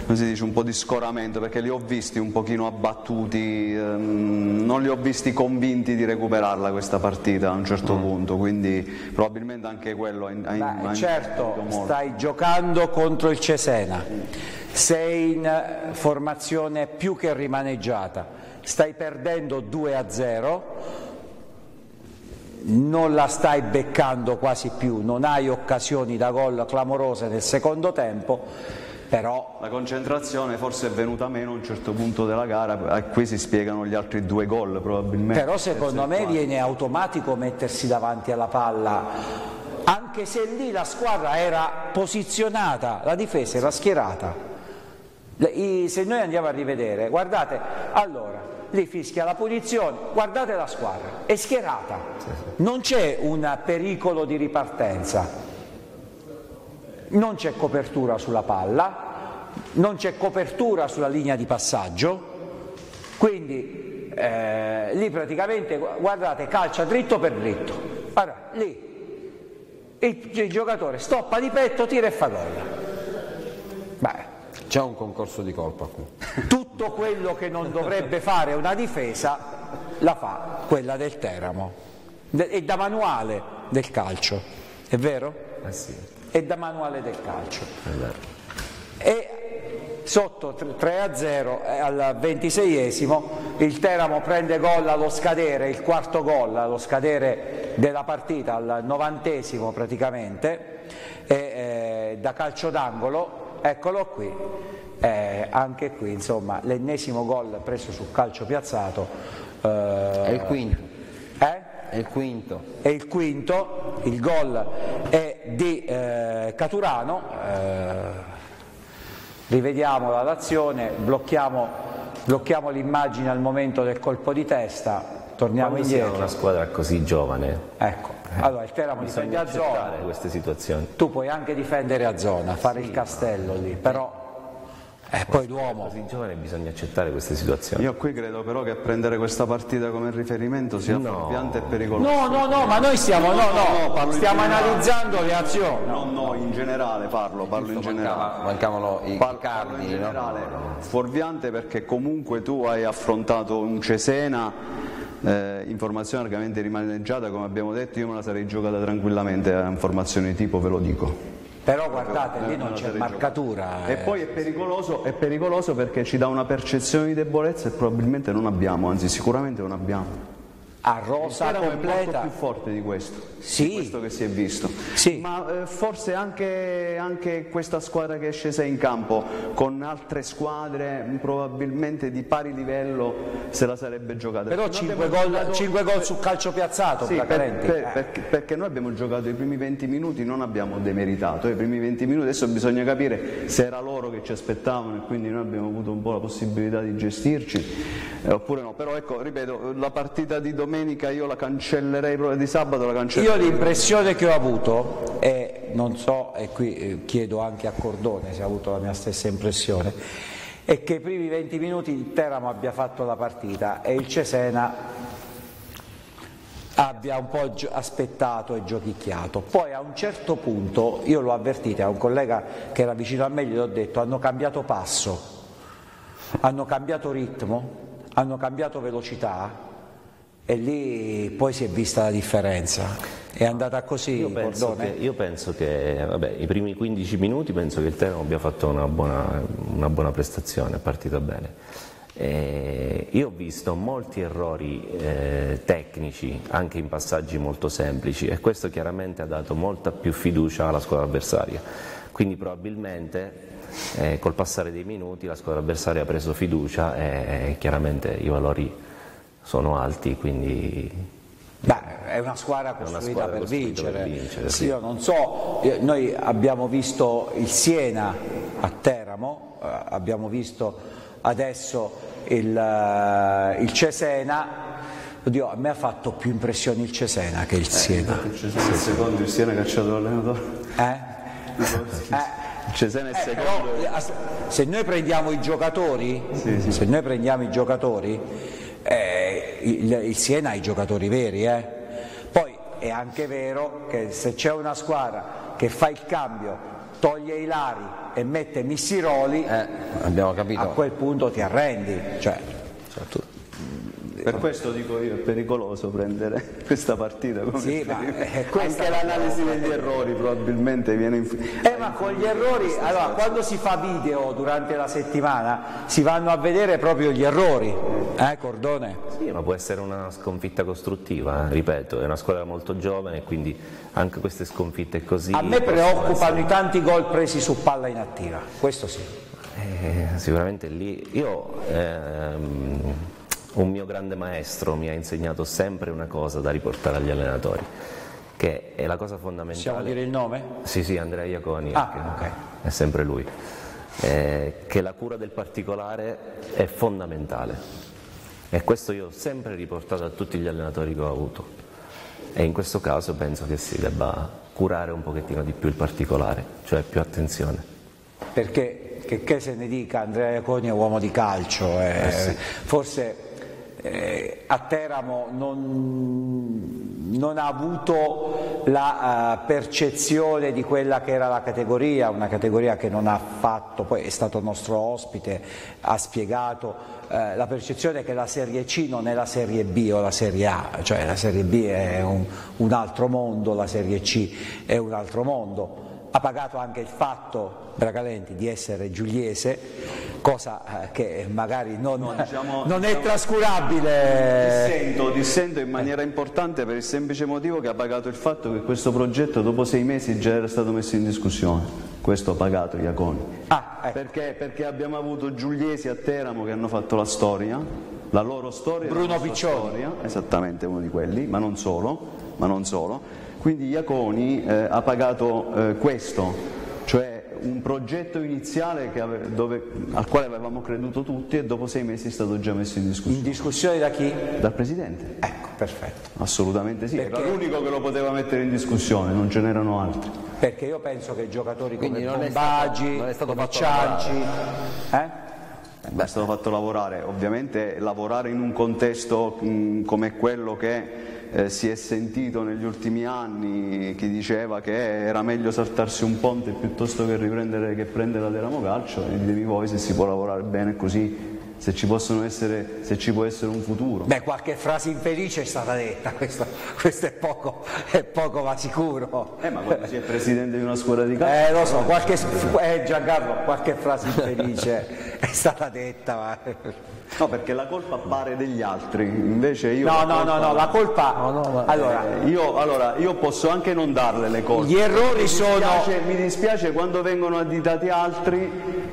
dice, un po di scoramento, perché li ho visti un pochino abbattuti, ehm, non li ho visti convinti di recuperarla questa partita a un certo mm. punto, quindi probabilmente anche quello ha, ha, ha Certo, stai giocando contro il Cesena, sei in formazione più che rimaneggiata. Stai perdendo 2 a 0, non la stai beccando quasi più, non hai occasioni da gol clamorose nel secondo tempo, però... La concentrazione forse è venuta meno a un certo punto della gara, e qui si spiegano gli altri due gol probabilmente. Però secondo me viene automatico mettersi davanti alla palla, anche se lì la squadra era posizionata, la difesa era schierata Se noi andiamo a rivedere, guardate, allora, lì fischia la punizione, guardate la squadra, è schierata, non c'è un pericolo di ripartenza, non c'è copertura sulla palla, non c'è copertura sulla linea di passaggio, quindi eh, lì praticamente, guardate, calcia dritto per dritto, guarda, lì il, il giocatore stoppa di petto, tira e fa gol. Beh, c'è un concorso di colpa qui. Tutto quello che non dovrebbe fare una difesa la fa quella del Teramo. È da manuale del calcio, è vero? Eh sì. È da manuale del calcio. È vero. E sotto 3 a 0 eh, al 26esimo il Teramo prende gol allo scadere, il quarto gol allo scadere della partita al novantesimo praticamente e, eh, da calcio d'angolo eccolo qui, eh, anche qui insomma l'ennesimo gol preso sul calcio piazzato. Eh, è il quinto. Eh? È il quinto. È il quinto, il gol è di eh, Caturano, eh, rivediamo l'azione, blocchiamo, blocchiamo l'immagine al momento del colpo di testa, torniamo Quando indietro. una squadra così giovane. Ecco, allora il Teramo difende a zona. queste situazioni. Tu puoi anche difendere a zona, fare sì, il castello lì, però eh, poi l'uomo. Così giovane bisogna accettare queste situazioni. Io qui credo però che prendere questa partita come riferimento sia no. fuorviante e pericoloso. No, no, no, ma noi stiamo, no, no, no stiamo analizzando le azioni. No, no, in generale parlo, parlo in generale. Mancavano i parlo, cardi, in generale. Fuorviante perché comunque tu hai affrontato un Cesena eh, informazione largamente rimaneggiata, come abbiamo detto, io me la sarei giocata tranquillamente a informazione tipo, ve lo dico. Però guardate, lì non c'è marcatura. E eh. poi è pericoloso, è pericoloso perché ci dà una percezione di debolezza e probabilmente non abbiamo, anzi sicuramente non abbiamo a rosa completa è molto più forte di questo, sì. di questo che si è visto sì. ma eh, forse anche, anche, questa squadra che è scesa in campo con altre squadre probabilmente di pari livello se la sarebbe giocata però 5 gol, giocato... 5 gol su calcio piazzato sì, per, per, eh. perché, perché, noi abbiamo giocato i primi 20 minuti non abbiamo demeritato i primi 20 minuti adesso bisogna capire se era loro che ci aspettavano e quindi noi abbiamo avuto un po' la possibilità di gestirci eh, oppure no però ecco ripeto la partita di domenica domenica io la cancellerei, proprio di sabato la cancellerei. Io l'impressione che ho avuto, e non so, e qui eh, chiedo anche a Cordone se ha avuto la mia stessa impressione, è che i primi 20 minuti il Teramo abbia fatto la partita e il Cesena abbia un po' aspettato e giochicchiato. Poi a un certo punto, io l'ho avvertito a un collega che era vicino a me, gli ho detto hanno cambiato passo, hanno cambiato ritmo, hanno cambiato velocità e lì poi si è vista la differenza. È andata così? Io penso, che, io penso che, vabbè, i primi 15 minuti penso che il Teramo abbia fatto una buona, una buona prestazione, è partita bene. Eh, io ho visto molti errori eh, tecnici anche in passaggi molto semplici e questo chiaramente ha dato molta più fiducia alla squadra avversaria. Quindi probabilmente eh, col passare dei minuti la squadra avversaria ha preso fiducia e chiaramente i valori sono alti, quindi... Beh, è una squadra costruita, una squadra per, vincere. per vincere. Sì, io non so, noi abbiamo visto il Siena a Teramo, eh, abbiamo visto adesso il, uh, il Cesena, Oddio, a me ha fatto più impressioni il Cesena che il eh, Siena. Il Cesena è il secondo, il Siena cacciato l'allenatore. Eh? eh? Il Cesena è eh, secondo. Però, se noi prendiamo i giocatori, sì, sì. se noi prendiamo i giocatori eh, il, il, Siena ha i giocatori veri, eh. poi è anche vero che se c'è una squadra che fa il cambio, toglie i Lari e mette Missiroli, eh, a quel punto ti arrendi. Cioè. Per questo dico io, è pericoloso prendere (laughs) questa partita come sì, ma è anche l'analisi degli errori probabilmente viene in... Eh ma con gli errori, allora quando si fa video durante la settimana si vanno a vedere proprio gli errori, eh Cordone? Sì, ma può essere una sconfitta costruttiva, eh, ripeto, è una squadra molto giovane quindi anche queste sconfitte così... A me preoccupano essere... i tanti gol presi su palla inattiva, questo sì. Eh, sicuramente lì, io... Ehm, un mio grande maestro mi ha insegnato sempre una cosa da riportare agli allenatori, che è la cosa fondamentale. Possiamo dire il nome? Sì, sì, Andrea Iaconi, ah, okay. è sempre lui. eh, che la cura del particolare è fondamentale e questo io ho sempre riportato a tutti gli allenatori che ho avuto e in questo caso penso che si debba curare un pochettino di più il particolare, cioè più attenzione. Perché che, che se ne dica Andrea Iaconi è uomo di calcio, eh, eh sì. forse eh, a Teramo non, non, ha avuto la uh, percezione di quella che era la categoria, una categoria che non ha fatto, poi è stato nostro ospite, ha spiegato uh, la percezione che la Serie C non è la Serie B o la Serie A, cioè la Serie B è un, un altro mondo, la Serie C è un altro mondo ha pagato anche il fatto Bracalenti di essere giuliese, cosa eh, che magari non, no, diciamo, non è diciamo, trascurabile. Dissento, dissento, in maniera importante per il semplice motivo che ha pagato il fatto che questo progetto dopo sei mesi già era stato messo in discussione. Questo ha pagato Iaconi. Ah, ecco. perché, perché abbiamo avuto giuliesi a Teramo che hanno fatto la storia, la loro storia. Bruno Piccioni. Storia, esattamente uno di quelli, ma non solo. Ma non solo quindi Iaconi eh, ha pagato eh, questo, cioè un progetto iniziale ave, dove, al quale avevamo creduto tutti e dopo sei mesi è stato già messo in discussione. In discussione da chi? Dal Presidente. Ecco, perfetto. Assolutamente sì, Perché... era l'unico che lo poteva mettere in discussione, non ce n'erano altri. Perché io penso che giocatori come Bombaggi, come Cianci... Eh? Beh, è stato fatto lavorare, ovviamente lavorare in un contesto mh, come quello che eh, si è sentito negli ultimi anni chi diceva che era meglio saltarsi un ponte piuttosto che riprendere che prendere la Teramo Calcio e ditemi voi se si può lavorare bene così se ci, essere, se ci, può essere un futuro. Beh, qualche frase infelice è stata detta, questo, questo è, poco, è, poco, ma sicuro. Eh, ma quando si è presidente di una scuola di calcio... Eh, lo so, qualche, eh, Giancarlo, qualche frase infelice è stata detta, ma... No, perché la colpa pare degli altri, invece io... No, no, no, no, la colpa... No, no, ma... allora... Eh, io, allora, io posso anche non darle le colpe. Gli errori mi sono... Dispiace, mi dispiace quando vengono additati altri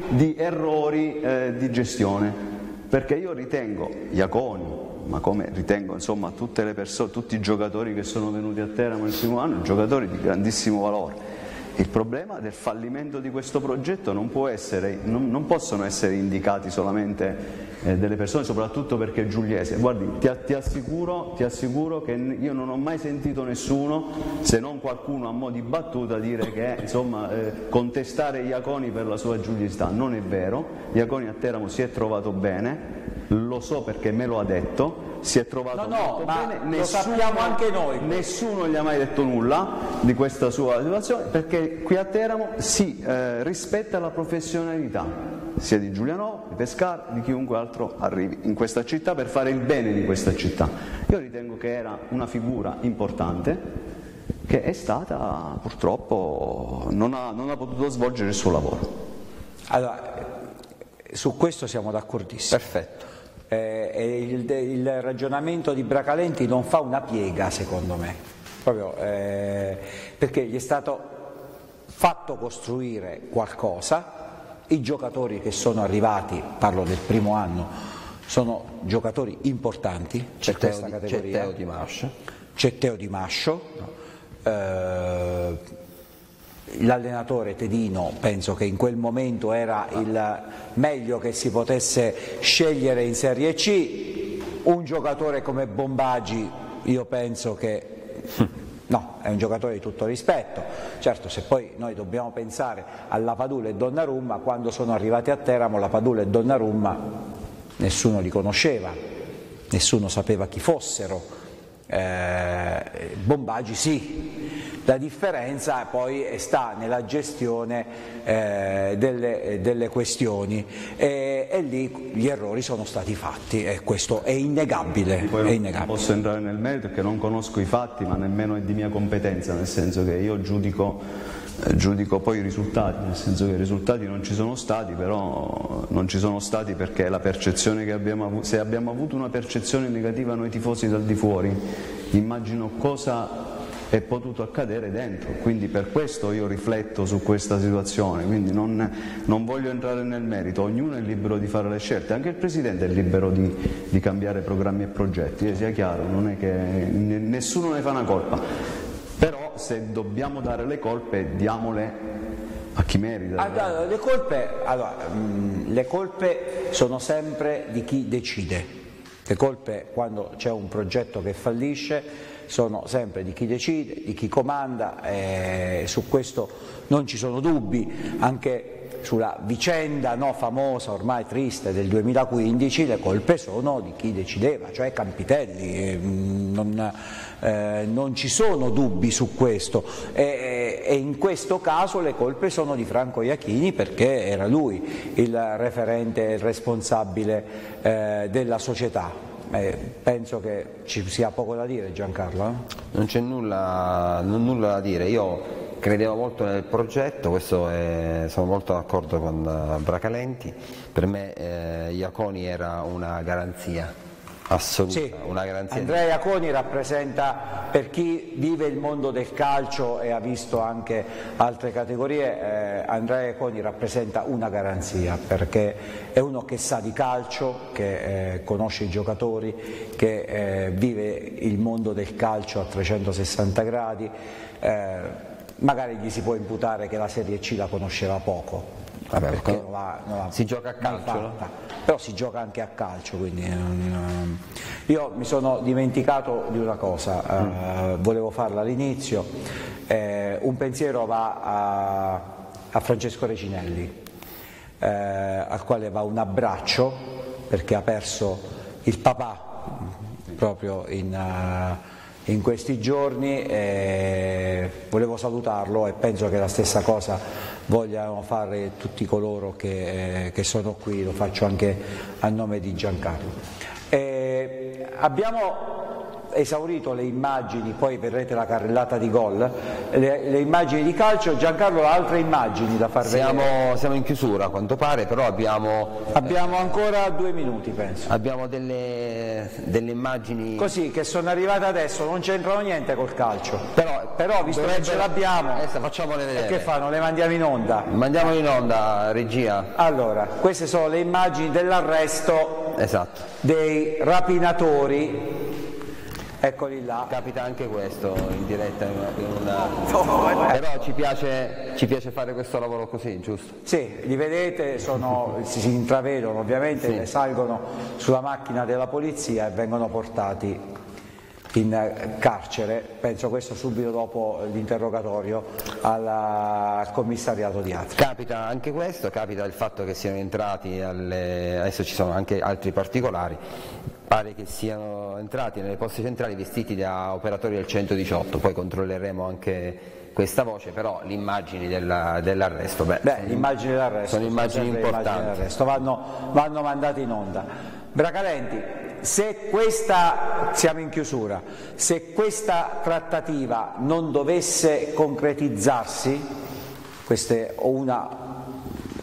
di errori eh, di gestione perché io ritengo Iaconi, ma come ritengo insomma tutte le persone, tutti i giocatori che sono venuti a Teramo nel primo anno, giocatori di grandissimo valore. Il problema del fallimento di questo progetto non, essere, non, non possono essere indicati solamente eh, delle persone, soprattutto perché è giuliese. Guardi, ti, ti, assicuro, ti, assicuro, che io non ho mai sentito nessuno, se non qualcuno a mo' di battuta, dire che insomma, eh, contestare Iaconi per la sua giuliesità. Non è vero, Iaconi a Teramo si è trovato bene, lo so perché me lo ha detto, si è trovato no, no, bene, nessuno, lo sappiamo anche noi. Nessuno gli ha mai detto nulla di questa sua situazione perché qui a Teramo si eh, rispetta la professionalità sia di Giuliano, di Pescara, di chiunque altro arrivi in questa città per fare il bene di questa città. Io ritengo che era una figura importante che è stata purtroppo non ha, non ha potuto svolgere il suo lavoro. Allora, su questo siamo d'accordissimo. Perfetto. Eh, il, il, ragionamento di Bracalenti non fa una piega, secondo me, proprio eh, perché gli è stato fatto costruire qualcosa, i giocatori che sono arrivati, parlo del primo anno, sono giocatori importanti c'è per questa categoria. C'è Teo Di Mascio. C'è Teo Di Mascio. Eh, l'allenatore Tedino penso che in quel momento era il meglio che si potesse scegliere in Serie C, un giocatore come Bombagi io penso che (laughs) no, è un giocatore di tutto rispetto, certo se poi noi dobbiamo pensare alla Padula e Donnarumma, quando sono arrivati a Teramo la Padula e Donnarumma nessuno li conosceva, nessuno sapeva chi fossero, eh, Bombagi sì, la differenza poi sta nella gestione eh, delle, delle, questioni e, e, lì gli errori sono stati fatti e questo è innegabile. Poi è innegabile. posso entrare nel merito perché non conosco i fatti ma nemmeno è di mia competenza, nel senso che io giudico eh, giudico poi i risultati, nel senso che i risultati non ci sono stati, però non ci sono stati perché la percezione che abbiamo avuto, se abbiamo avuto una percezione negativa noi tifosi dal di fuori, immagino cosa è potuto accadere dentro, quindi per questo io rifletto su questa situazione, quindi non, non, voglio entrare nel merito, ognuno è libero di fare le scelte, anche il Presidente è libero di, di cambiare programmi e progetti, eh, sia chiaro, che nessuno ne fa una colpa, però se dobbiamo dare le colpe diamole a chi merita. Allora, le, colpe, allora, mh, le colpe sono sempre di chi decide. Le colpe quando c'è un progetto che fallisce sono sempre di chi decide, di chi comanda, e su questo non ci sono dubbi, anche sulla vicenda no, famosa, ormai triste, del 2015, le colpe sono di chi decideva, cioè Campitelli, non, eh, non ci sono dubbi su questo e, e, in questo caso le colpe sono di Franco Iachini perché era lui il referente, il responsabile eh, della società. Eh, penso che ci sia poco da dire Giancarlo. Eh? Non c'è nulla, nulla, da dire, io credevo molto nel progetto, è, sono molto d'accordo con uh, Bracalenti, per me eh, Iaconi era una garanzia assoluta, sì, una garanzia. Andrea Iaconi rappresenta, per chi vive il mondo del calcio e ha visto anche altre categorie, eh, Andrea Iaconi rappresenta una garanzia perché è uno che sa di calcio, che eh, conosce i giocatori, che eh, vive il mondo del calcio a 360 gradi, eh, magari gli si può imputare che la Serie C la conosceva poco, Vabbè, perché non va, non va. si gioca a calcio, però si gioca anche a calcio, quindi eh, io mi sono dimenticato di una cosa, mm. eh, volevo farla all'inizio, eh, un pensiero va a, a Francesco Recinelli, eh, al quale va un abbraccio perché ha perso il papà proprio in... Uh, in questi giorni e volevo salutarlo e penso che la stessa cosa vogliano fare tutti coloro che, eh, che sono qui, lo faccio anche a nome di Giancarlo. Eh, abbiamo esaurito le immagini, poi vedrete la carrellata di gol, le, le, immagini di calcio, Giancarlo ha altre immagini da far siamo, vedere? Siamo in chiusura a quanto pare, però abbiamo... Abbiamo eh, ancora due minuti penso. Abbiamo delle, delle, immagini... Così, che sono arrivate adesso, non c'entrano niente col calcio, però, però visto che ce l'abbiamo... facciamole vedere. Che fanno? Le mandiamo in onda? Mandiamole in onda, regia. Allora, queste sono le immagini dell'arresto esatto. dei rapinatori Eccoli là. Capita anche questo in diretta, in una... però ci piace, ci piace, fare questo lavoro così, giusto? Sì, li vedete, sono, si, si, intravedono ovviamente, sì. salgono sulla macchina della polizia e vengono portati in carcere, penso questo subito dopo l'interrogatorio al commissariato di Atri. Capita anche questo, capita il fatto che siano entrati, alle... adesso ci sono anche altri particolari, pare che siano entrati nelle poste centrali vestiti da operatori del 118, poi controlleremo anche questa voce, però le immagini dell'arresto, beh, beh, immagini dell'arresto sono immagini importanti, immagini vanno, vanno mandate in onda. Bracalenti, se questa, siamo in chiusura, se questa trattativa non dovesse concretizzarsi, queste, una,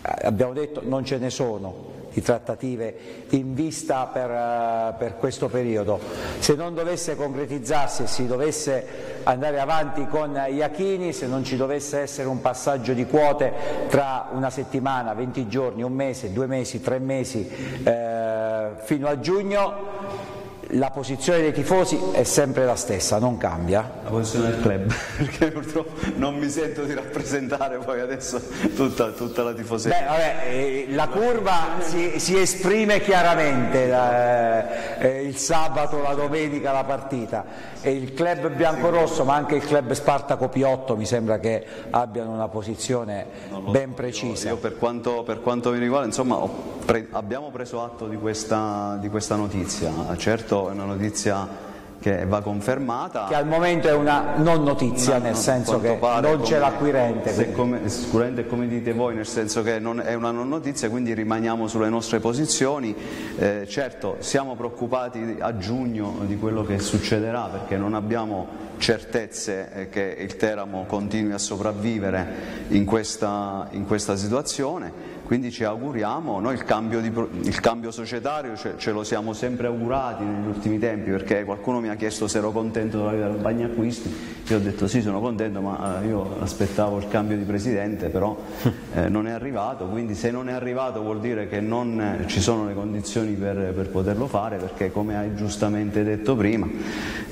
abbiamo detto non ce ne sono, di trattative in vista per, uh, per, questo periodo. Se non dovesse concretizzarsi e si dovesse andare avanti con Iachini, se non ci dovesse essere un passaggio di quote tra una settimana, 20 giorni, un mese, due mesi, tre mesi eh, fino a giugno, la posizione dei tifosi è sempre la stessa, non cambia. La posizione del club, (laughs) perché purtroppo non mi sento di rappresentare poi adesso tutta, tutta la tifoseria. Beh, vabbè, eh, la curva si, si esprime chiaramente la, eh, il sabato, la domenica, la partita. E il club biancorosso, ma anche il club Spartaco Piotto mi sembra che abbiano una posizione ben precisa. Io, io per, quanto, per, quanto, mi riguarda, insomma, pre abbiamo preso atto di questa, di questa notizia. Certo è una notizia che va confermata. Che al momento è una non notizia, una, nel senso che non c'è l'acquirente. Sicuramente come dite voi, nel senso che non, è una non notizia, quindi rimaniamo sulle nostre posizioni. Eh, certo, siamo preoccupati a giugno di quello che succederà perché non abbiamo certezze eh, che il Teramo continui a sopravvivere in questa, in questa situazione quindi ci auguriamo, noi il cambio, di, il cambio societario ce, ce, lo siamo sempre augurati negli ultimi tempi perché qualcuno mi ha chiesto se ero contento della vita del bagno acquisti, io ho detto sì sono contento ma eh, io aspettavo il cambio di presidente però (laughs) eh, non è arrivato, quindi se non è arrivato vuol dire che non eh, ci sono le condizioni per, per poterlo fare perché come hai giustamente detto prima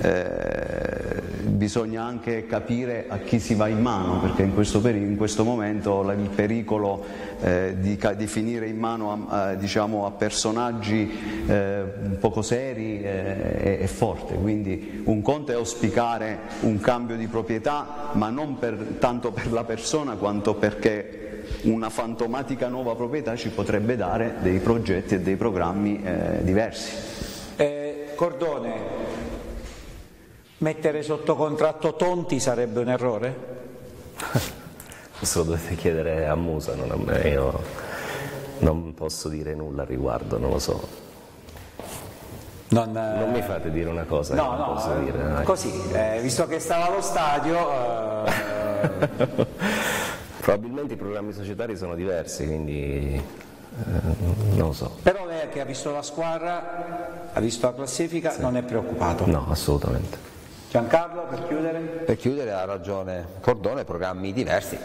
eh, bisogna anche capire a chi si va in mano, perché in questo, in questo momento il pericolo eh, di, di, finire in mano a, a, diciamo, a personaggi eh, poco seri eh, è, è, forte, quindi un conto è auspicare un cambio di proprietà, ma non per, tanto per la persona quanto perché una fantomatica nuova proprietà ci potrebbe dare dei progetti e dei programmi eh, diversi. Eh, Cordone, mettere sotto contratto Tonti sarebbe un errore? (laughs) Questo lo dovete chiedere a Musa, non a me, io non posso dire nulla al riguardo, non lo so. Non, non, mi fate dire una cosa no, no, posso dire. Così, eh, visto che stava allo stadio... Eh... (laughs) Probabilmente i programmi societari sono diversi, quindi eh, non lo so. Però lei che ha visto la squadra, ha visto la classifica, sì. non è preoccupato? No, assolutamente. Giancarlo, per chiudere? Per chiudere ha ragione Cordone, programmi diversi.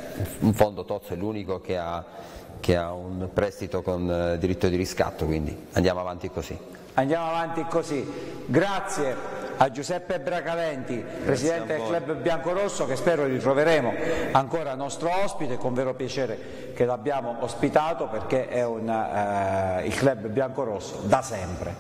In fondo Tozzo è l'unico che ha, che ha un prestito con eh, diritto di riscatto, quindi andiamo avanti così. Andiamo avanti così. Grazie a Giuseppe Bracalenti, Presidente del Club Biancorosso, che spero ritroveremo ancora nostro ospite, con vero piacere che l'abbiamo ospitato perché è un, eh, il Club Biancorosso da sempre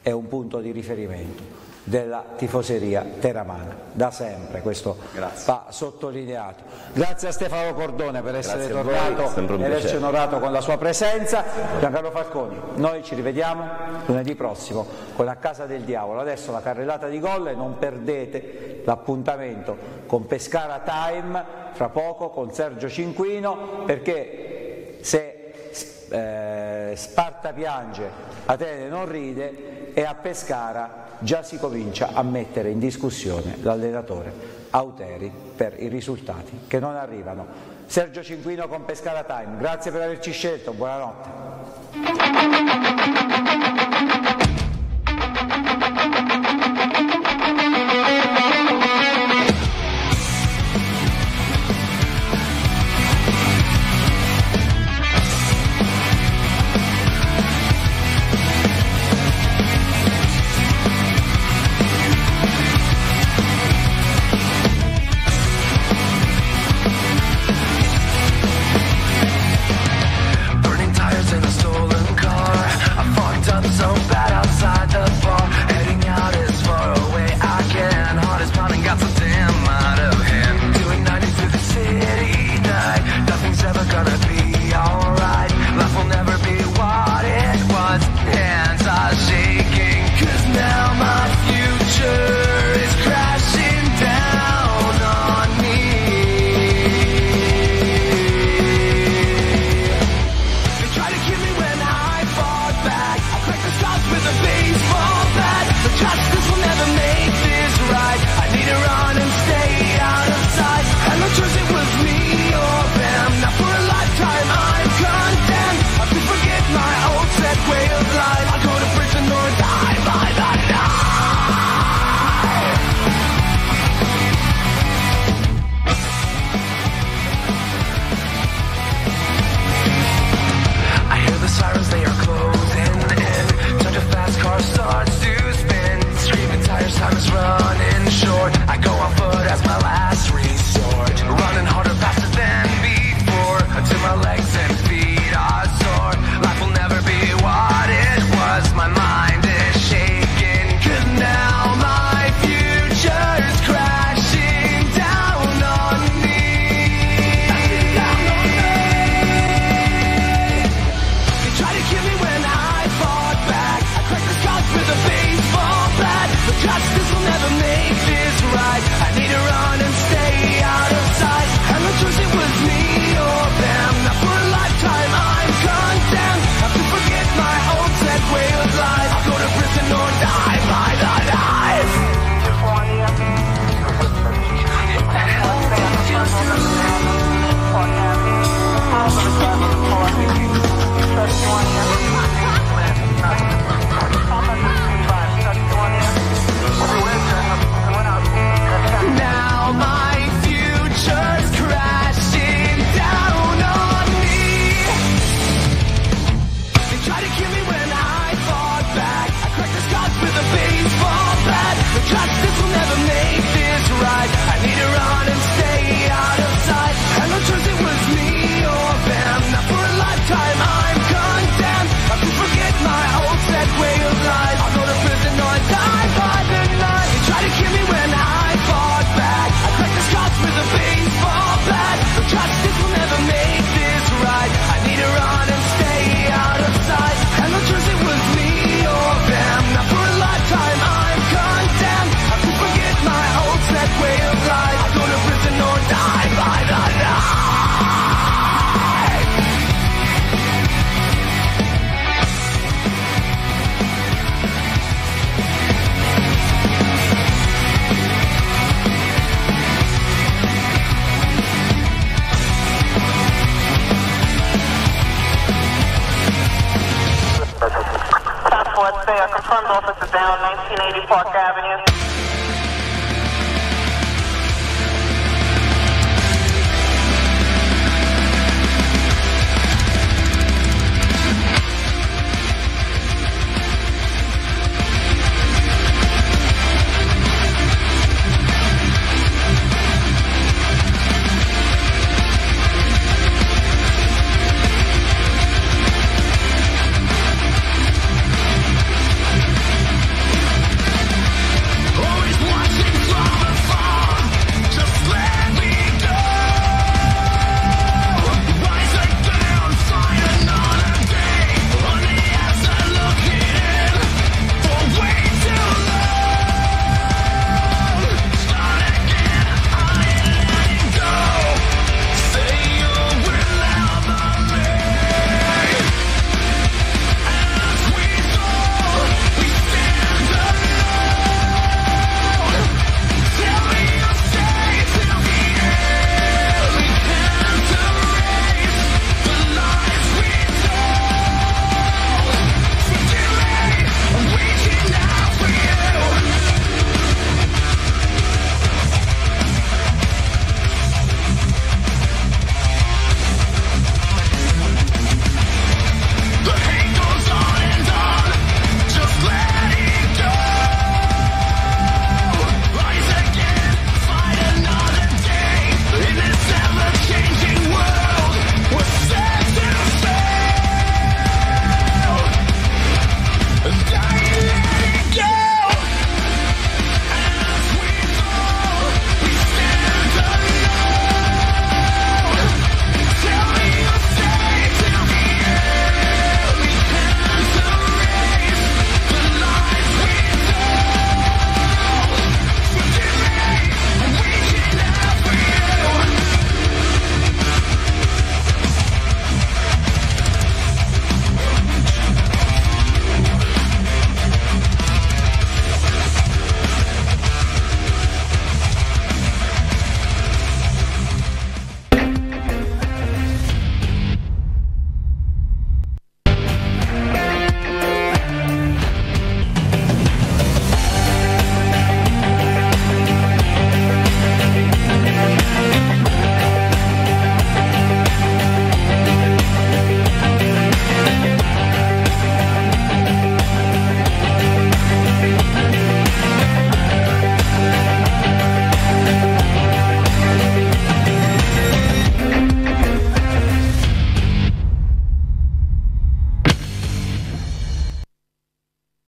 è un punto di riferimento della tifoseria teramana, da sempre questo Grazie. va sottolineato. Grazie a Stefano Cordone per essere tornato e averci onorato con la sua presenza. Giancarlo Falconi, noi ci rivediamo lunedì prossimo con A Casa del Diavolo. Adesso la carrellata di gol e non perdete l'appuntamento con Pescara Time fra poco con Sergio Cinquino perché se eh, Sparta piange, Atene non ride e a Pescara già si comincia a mettere in discussione l'allenatore Auteri per i risultati che non arrivano. Sergio Cinquino con Pescara Time, grazie per averci scelto, buonanotte.